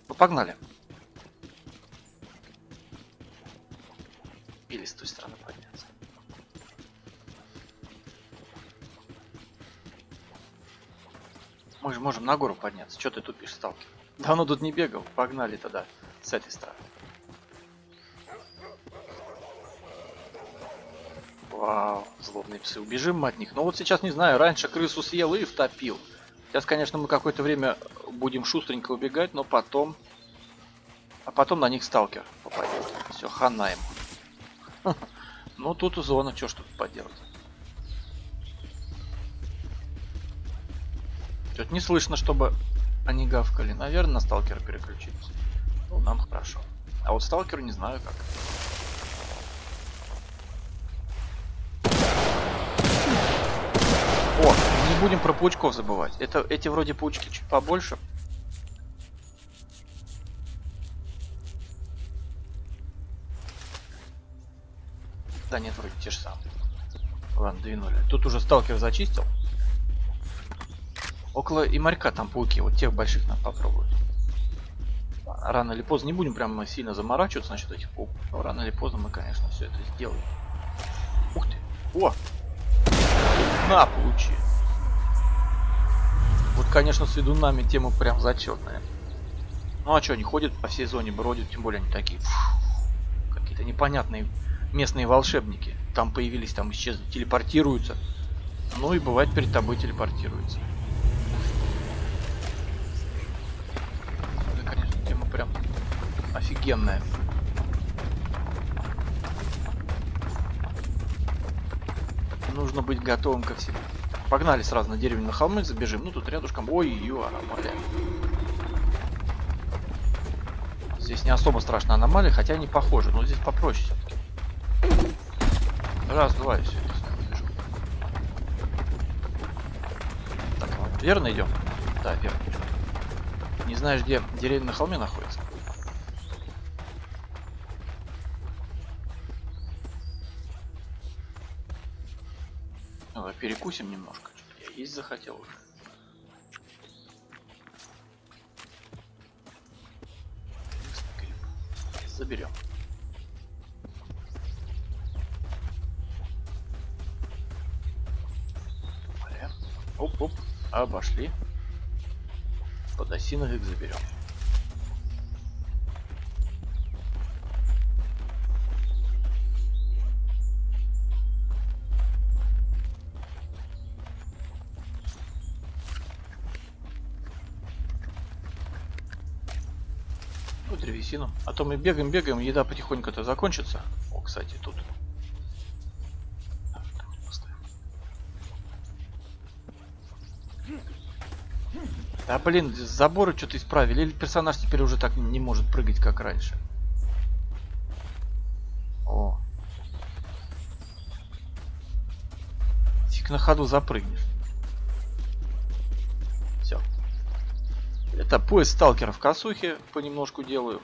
Погнали. Мы же можем на гору подняться. Что ты тупишь, сталкер? Давно тут не бегал. Погнали тогда с этой стороны. Вау, злобные псы. Убежим мы от них. Но вот сейчас не знаю, раньше крысу съел и втопил. Сейчас, конечно, мы какое-то время будем шустренько убегать, но потом... А потом на них сталкер попадет. Все, хана ему. Ну тут зона, что ж тут поделать. Что-то не слышно, чтобы они гавкали. Наверное, на сталкера переключиться. Ну, нам хорошо. А вот сталкеру не знаю как. О, не будем про паучков забывать. Это эти вроде паучки чуть побольше. Да нет, вроде те же самые. Ладно, двинули. Тут уже сталкер зачистил. Около и морька там пауки, вот тех больших надо попробовать. Рано или поздно не будем прям сильно заморачиваться насчет этих пауков. Но рано или поздно мы, конечно, все это сделаем. Ух ты! О! На, получи! Вот, конечно, с ведунами тема прям зачетная. Ну а что, они ходят по всей зоне, бродят, тем более они такие какие-то непонятные местные волшебники. Там появились, там исчезли, телепортируются. Ну и бывает перед тобой телепортируются. Это, конечно, тема прям офигенная. Нужно быть готовым ко всему. Погнали сразу на деревню на холмы, забежим. Ну тут рядышком. Ой-ой, аномалия. Здесь не особо страшная аномалия, хотя они похожи, но здесь попроще все-таки. Раз, два и все. Так, верно идем? Да, верно. Не знаешь, где деревня на холме находится? Давай перекусим немножко. Я есть захотел уже. Заберем. Оп-оп. Обошли. Под осиновик их заберем. Ну, древесину. А то мы бегаем, бегаем, еда потихоньку-то закончится. О, кстати, тут Да блин, заборы что-то исправили. Или персонаж теперь уже так не может прыгать, как раньше. О. Фиг на ходу запрыгнешь. Все. Это поезд сталкеров в косухе понемножку делаю.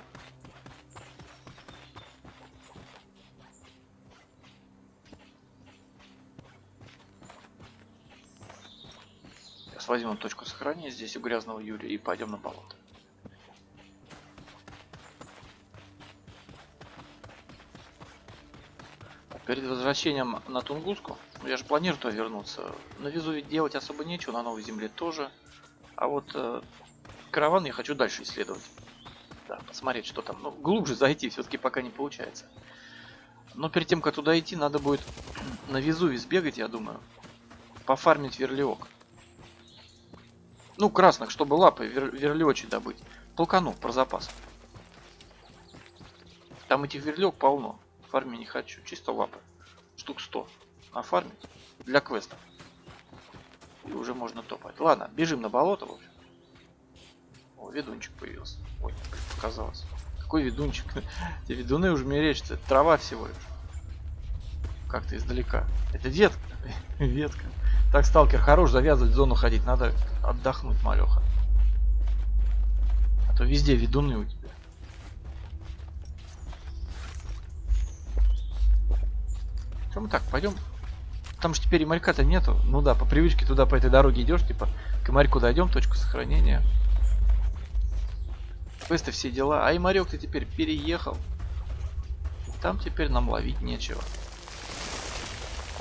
Возьмем точку сохранения здесь у грязного Юрия и пойдем на болото. Перед возвращением на Тунгуску, ну, я же планирую туда вернуться, на Везуве делать особо нечего, на Новой Земле тоже. А вот э, караван я хочу дальше исследовать. Да, посмотреть, что там. Ну, глубже зайти все-таки пока не получается. Но перед тем, как туда идти, надо будет на Везуве сбегать, я думаю. Пофармить верлиок. Ну, красных, чтобы лапы вер верлечи добыть. Толкану про запас. Там этих верлек полно. Фарме не хочу. Чисто лапы. Штук 100. Оформить. Для квестов. И уже можно топать. Ладно, бежим на болото, в общем. О, ведунчик появился. Ой, показалось. Какой ведунчик? Эти ведуны уже мерещатся. Трава всего лишь. Как-то издалека. Это ветка. ветка. Так, сталкер, хорош завязывать в зону ходить. Надо отдохнуть, малеха. А то везде ведуны у тебя. Что мы так, пойдем? Там же теперь и морька-то нету. Ну да, по привычке туда по этой дороге идешь, типа к морьку дойдем, точку сохранения. Квесты все дела. А и морек ты теперь переехал. Там теперь нам ловить нечего.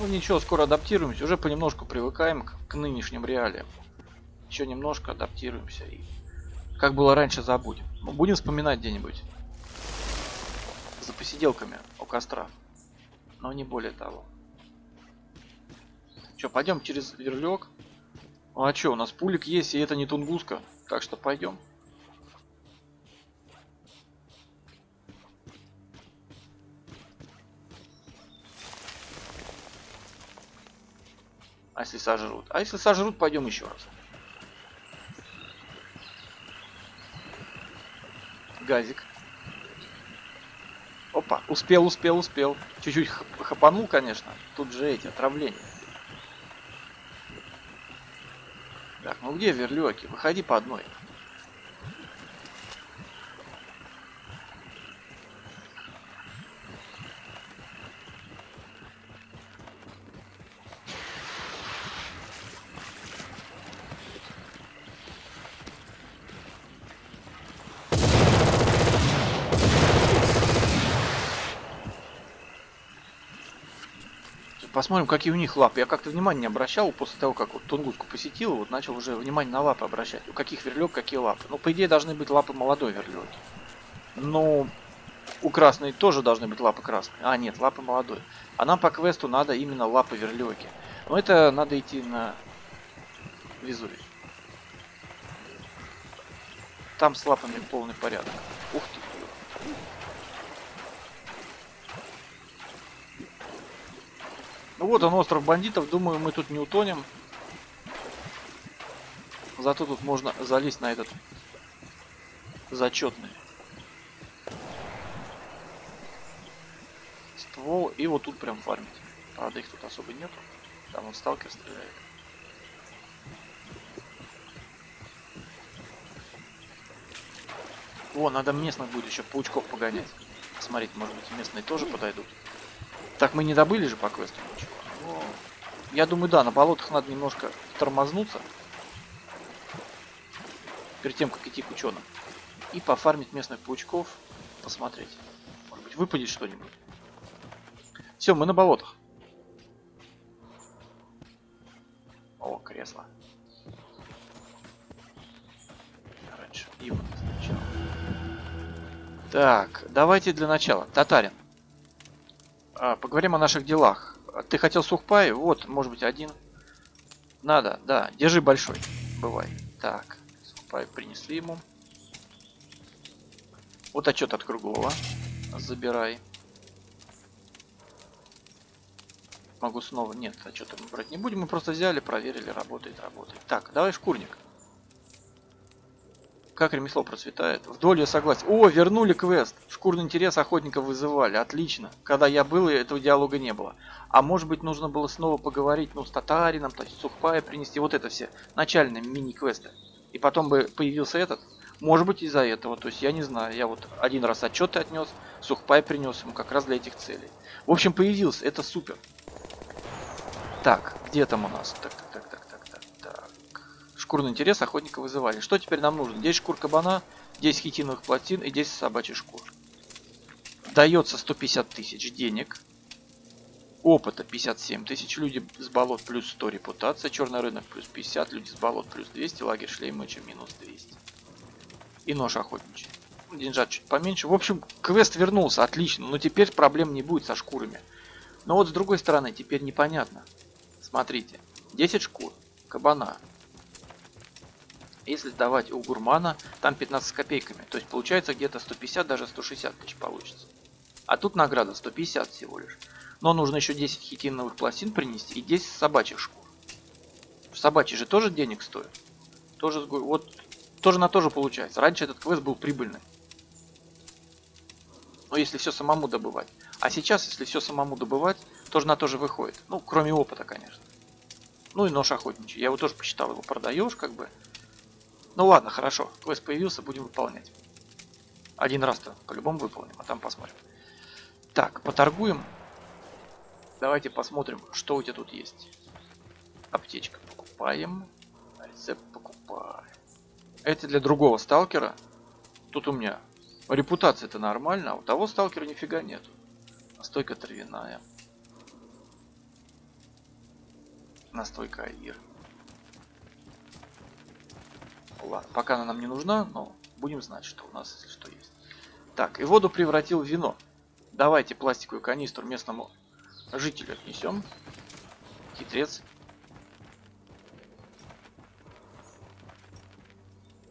Ну ничего, скоро адаптируемся, уже понемножку привыкаем к, к нынешним реалиям. Еще немножко адаптируемся и как было раньше забудем. Ну, будем вспоминать где-нибудь за посиделками у костра. Но не более того. Че, пойдем через верлек? Ну, а что, у нас пулик есть, и это не тунгуска. Так что пойдем. А если сожрут? А если сожрут, пойдем еще раз. Газик. Опа, успел, успел, успел. Чуть-чуть хапанул, конечно. Тут же эти отравления. Так, ну где верлёки? Выходи по одной. Посмотрим, какие у них лапы. Я как-то внимания не обращал после того, как вот Тунгуску посетил, вот начал уже внимание на лапы обращать. У каких верлек какие лапы. Ну, по идее, должны быть лапы молодой верлеки. Но у красной тоже должны быть лапы красные. А, нет, лапы молодой. А нам по квесту надо именно лапы верлеки. Но это надо идти на Везувий. Там с лапами полный порядок. Ух ты. Ну вот он, остров бандитов. Думаю, мы тут не утонем. Зато тут можно залезть на этот зачетный ствол. И вот тут прям фармить. Правда, их тут особо нету. Там он сталкер стреляет. О, надо местных будет еще паучков погонять. Смотрите, может быть местные тоже подойдут. Так, мы не добыли же по квесту ничего. Но... Я думаю, да, на болотах надо немножко тормознуться. Перед тем, как идти к ученым. И пофармить местных паучков. Посмотреть. Может быть, выпадет что-нибудь. Все, мы на болотах. О, кресло. Раньше его сначала. Так, давайте для начала. Татарин. А, поговорим о наших делах. Ты хотел сухпай? Вот, может быть, один. Надо, да. Держи большой. Бывай. Так, сухпай принесли ему. Вот отчет от Круглова. Забирай. Могу снова... Нет, отчет мы брать не будем. Мы просто взяли, проверили, работает, работает. Так, давай шкурник. Как ремесло процветает. Вдоль я согласен. О, вернули квест. Шкурный интерес охотников вызывали. Отлично. Когда я был, этого диалога не было. А может быть нужно было снова поговорить, ну, с татарином, то есть сухпая принести. Вот это все начальные мини-квесты. И потом бы появился этот. Может быть из-за этого. То есть я не знаю. Я вот один раз отчеты отнес, сухпай принес ему как раз для этих целей. В общем, появился. Это супер. Так, где там у нас? Так. Шкурный интерес охотника вызывали. Что теперь нам нужно? 10 шкур кабана, 10 хитиновых пластин и 10 собачьих шкур. Дается 150 тысяч денег. Опыта 57 тысяч. Люди с болот плюс 100 репутация. Черный рынок плюс 50. Люди с болот плюс 200. Лагерь шлеймыча минус 200. И нож охотничий. Деньжат чуть поменьше. В общем, квест вернулся. Отлично. Но теперь проблем не будет со шкурами. Но вот с другой стороны, теперь непонятно. Смотрите. 10 шкур. Кабана. Если сдавать у гурмана, там 15 копейками. То есть получается где-то 150, даже 160 тысяч получится. А тут награда 150 всего лишь. Но нужно еще 10 хитиновых пластин принести и 10 собачьих шкур. Собачьи же тоже денег стоят. Тоже, вот, тоже на тоже получается. Раньше этот квест был прибыльный. Но если все самому добывать. А сейчас, если все самому добывать, тоже на то же выходит. Ну, кроме опыта, конечно. Ну и нож охотничий. Я его тоже посчитал, его продаешь, как бы. Ну ладно, хорошо. Квест появился, будем выполнять. Один раз-то по-любому выполним, а там посмотрим. Так, поторгуем. Давайте посмотрим, что у тебя тут есть. Аптечка покупаем. Рецепт покупаем. Это для другого сталкера. Тут у меня репутация-то нормально, а у того сталкера нифига нету. Настойка травяная. Настойка Аир. Ладно, пока она нам не нужна, но будем знать, что у нас, если что, есть. Так, и воду превратил в вино. Давайте пластиковую канистру местному жителю отнесем. Хитрец.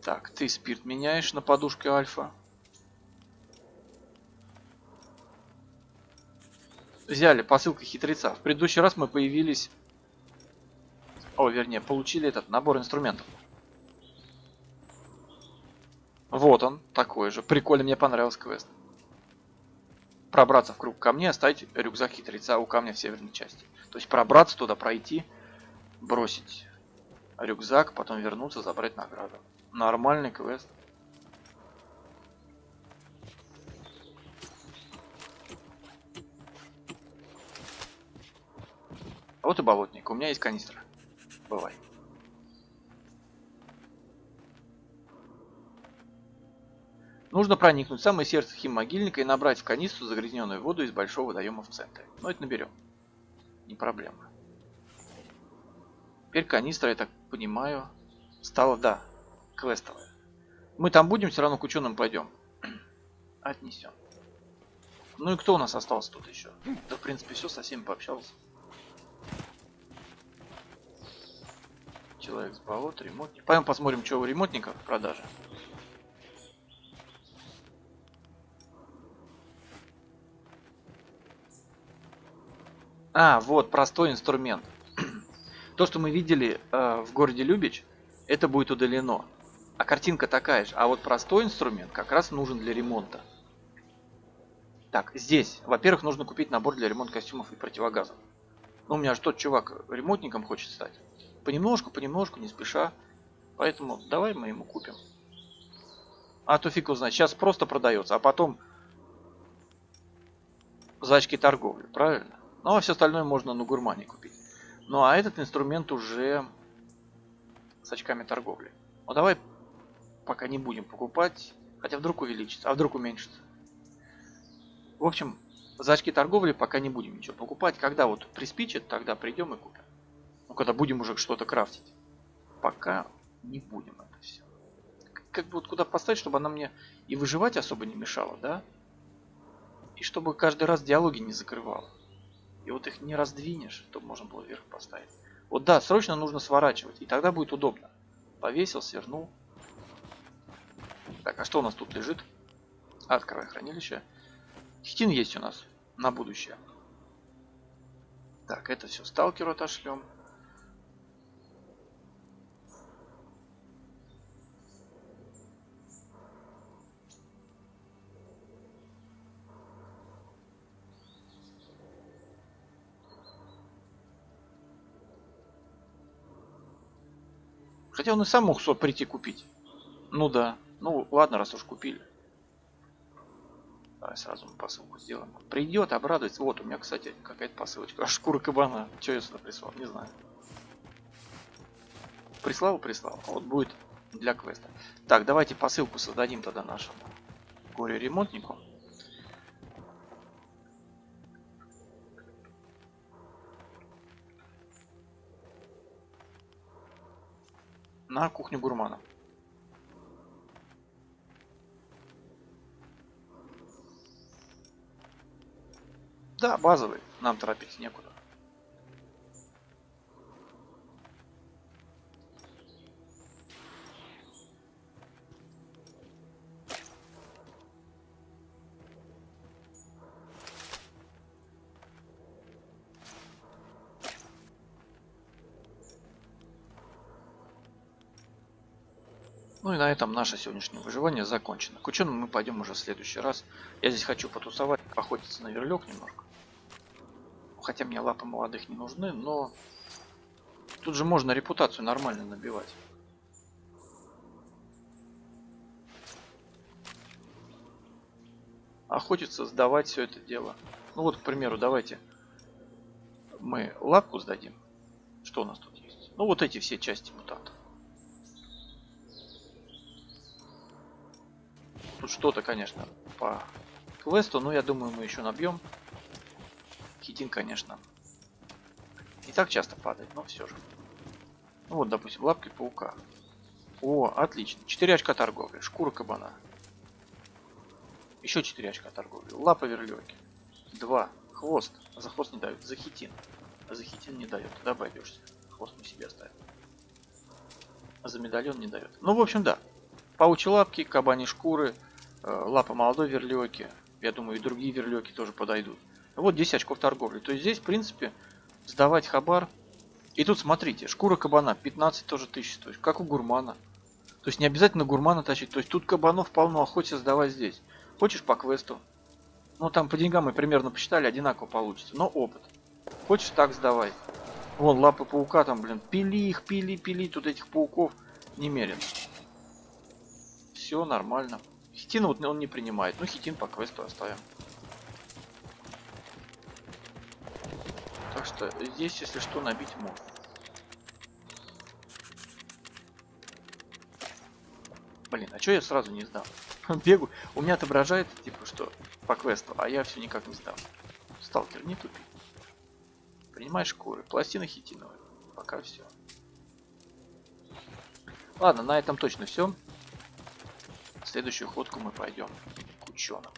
Так, ты спирт меняешь на подушке альфа. Взяли посылка хитреца. В предыдущий раз мы появились О, вернее, получили этот набор инструментов. Вот он, такой же. Прикольно, мне понравился квест. Пробраться в круг камней, оставить рюкзак хитреца у камня в северной части. То есть пробраться туда, пройти, бросить рюкзак, потом вернуться, забрать награду. Нормальный квест. Вот и болотник. У меня есть канистра. Бывай. Нужно проникнуть в самое сердце химмогильника и набрать в канистру загрязненную воду из большого водоема в центре. Но это наберем. Не проблема. Теперь канистра, я так понимаю, стала, да, квестовая. Мы там будем, все равно к ученым пойдем. Отнесем. Ну и кто у нас остался тут еще? Да, в принципе, все, со всеми пообщался. Человек с болот, ремонтник. Пойдем посмотрим, что у ремонтника в продаже. А, вот, простой инструмент. То, что мы видели э, в городе Любич, это будет удалено. А картинка такая же. А вот простой инструмент как раз нужен для ремонта. Так, здесь, во-первых, нужно купить набор для ремонта костюмов и противогазов. Ну, у меня же тот чувак ремонтником хочет стать. Понемножку, понемножку, не спеша. Поэтому давай мы ему купим. А то фиг узнать. Сейчас просто продается, а потом за очки торговли, правильно? Ну, а все остальное можно на гурмане купить. Ну, а этот инструмент уже с очками торговли. Ну, давай пока не будем покупать. Хотя вдруг увеличится, а вдруг уменьшится. В общем, за очки торговли пока не будем ничего покупать. Когда вот приспичит, тогда придем и купим. Ну, когда будем уже что-то крафтить. Пока не будем это все. Как бы вот куда поставить, чтобы она мне и выживать особо не мешала, да? И чтобы каждый раз диалоги не закрывала. И вот их не раздвинешь, чтобы можно было вверх поставить. Вот да, срочно нужно сворачивать, и тогда будет удобно. Повесил, свернул. Так, а что у нас тут лежит? Открывай хранилище. Хитин есть у нас на будущее. Так, это все сталкеру отошлем. Хотя он и сам мог прийти купить. Ну да. Ну ладно, раз уж купили. Давай сразу мы посылку сделаем. Придет, обрадуется. Вот у меня, кстати, какая-то посылочка. А шкура кабана. Че я сюда прислал? Не знаю. Прислал, прислал. Вот будет для квеста. Так, давайте посылку создадим тогда нашему горе-ремонтнику. На кухню гурмана. Да, базовый. Нам торопить некуда. Ну и на этом наше сегодняшнее выживание закончено. К ученым мы пойдем уже в следующий раз. Я здесь хочу потусовать, охотиться на верлек немножко. Хотя мне лапы молодых не нужны, но тут же можно репутацию нормально набивать. Охотиться, сдавать все это дело. Ну вот, к примеру, давайте мы лапку сдадим. Что у нас тут есть? Ну вот эти все части мутантов. Тут что-то, конечно, по квесту, но я думаю, мы еще набьем. Хитин, конечно, не так часто падает, но все же. Ну вот, допустим, лапки паука. О, отлично. 4 очка торговли. Шкура кабана. Еще 4 очка торговли. Лапа верленки. 2. Хвост. За хвост не дают. За хитин. За хитин не дает. Туда обойдешься. Хвост мы себе оставим. За медальон не дает. Ну, в общем, да. Паучьи лапки, кабани шкуры, лапа молодой верлеки. Я думаю, и другие верлеки тоже подойдут. Вот 10 очков торговли. То есть здесь, в принципе, сдавать хабар И тут смотрите, шкура кабана 15 тоже тысяч стоит, как у гурмана. То есть не обязательно гурмана тащить. То есть тут кабанов полно, охоться сдавай здесь. Хочешь по квесту? Ну там по деньгам мы примерно посчитали, одинаково получится. Но опыт. Хочешь так сдавай. Вон лапы паука там, блин. Пили их, пили, пили. Тут этих пауков немерено. Все нормально. Хитин вот он не принимает. Ну хитин по квесту оставим. Так что здесь, если что, набить можно. Блин, а что я сразу не сдал? Бегу, у меня отображает, типа, что по квесту, а я все никак не сдал. Сталкер, не тупи. Принимай шкуры, пластина хитиновая. Пока все. Ладно, на этом точно все. Следующую ходку мы пойдем к ученым.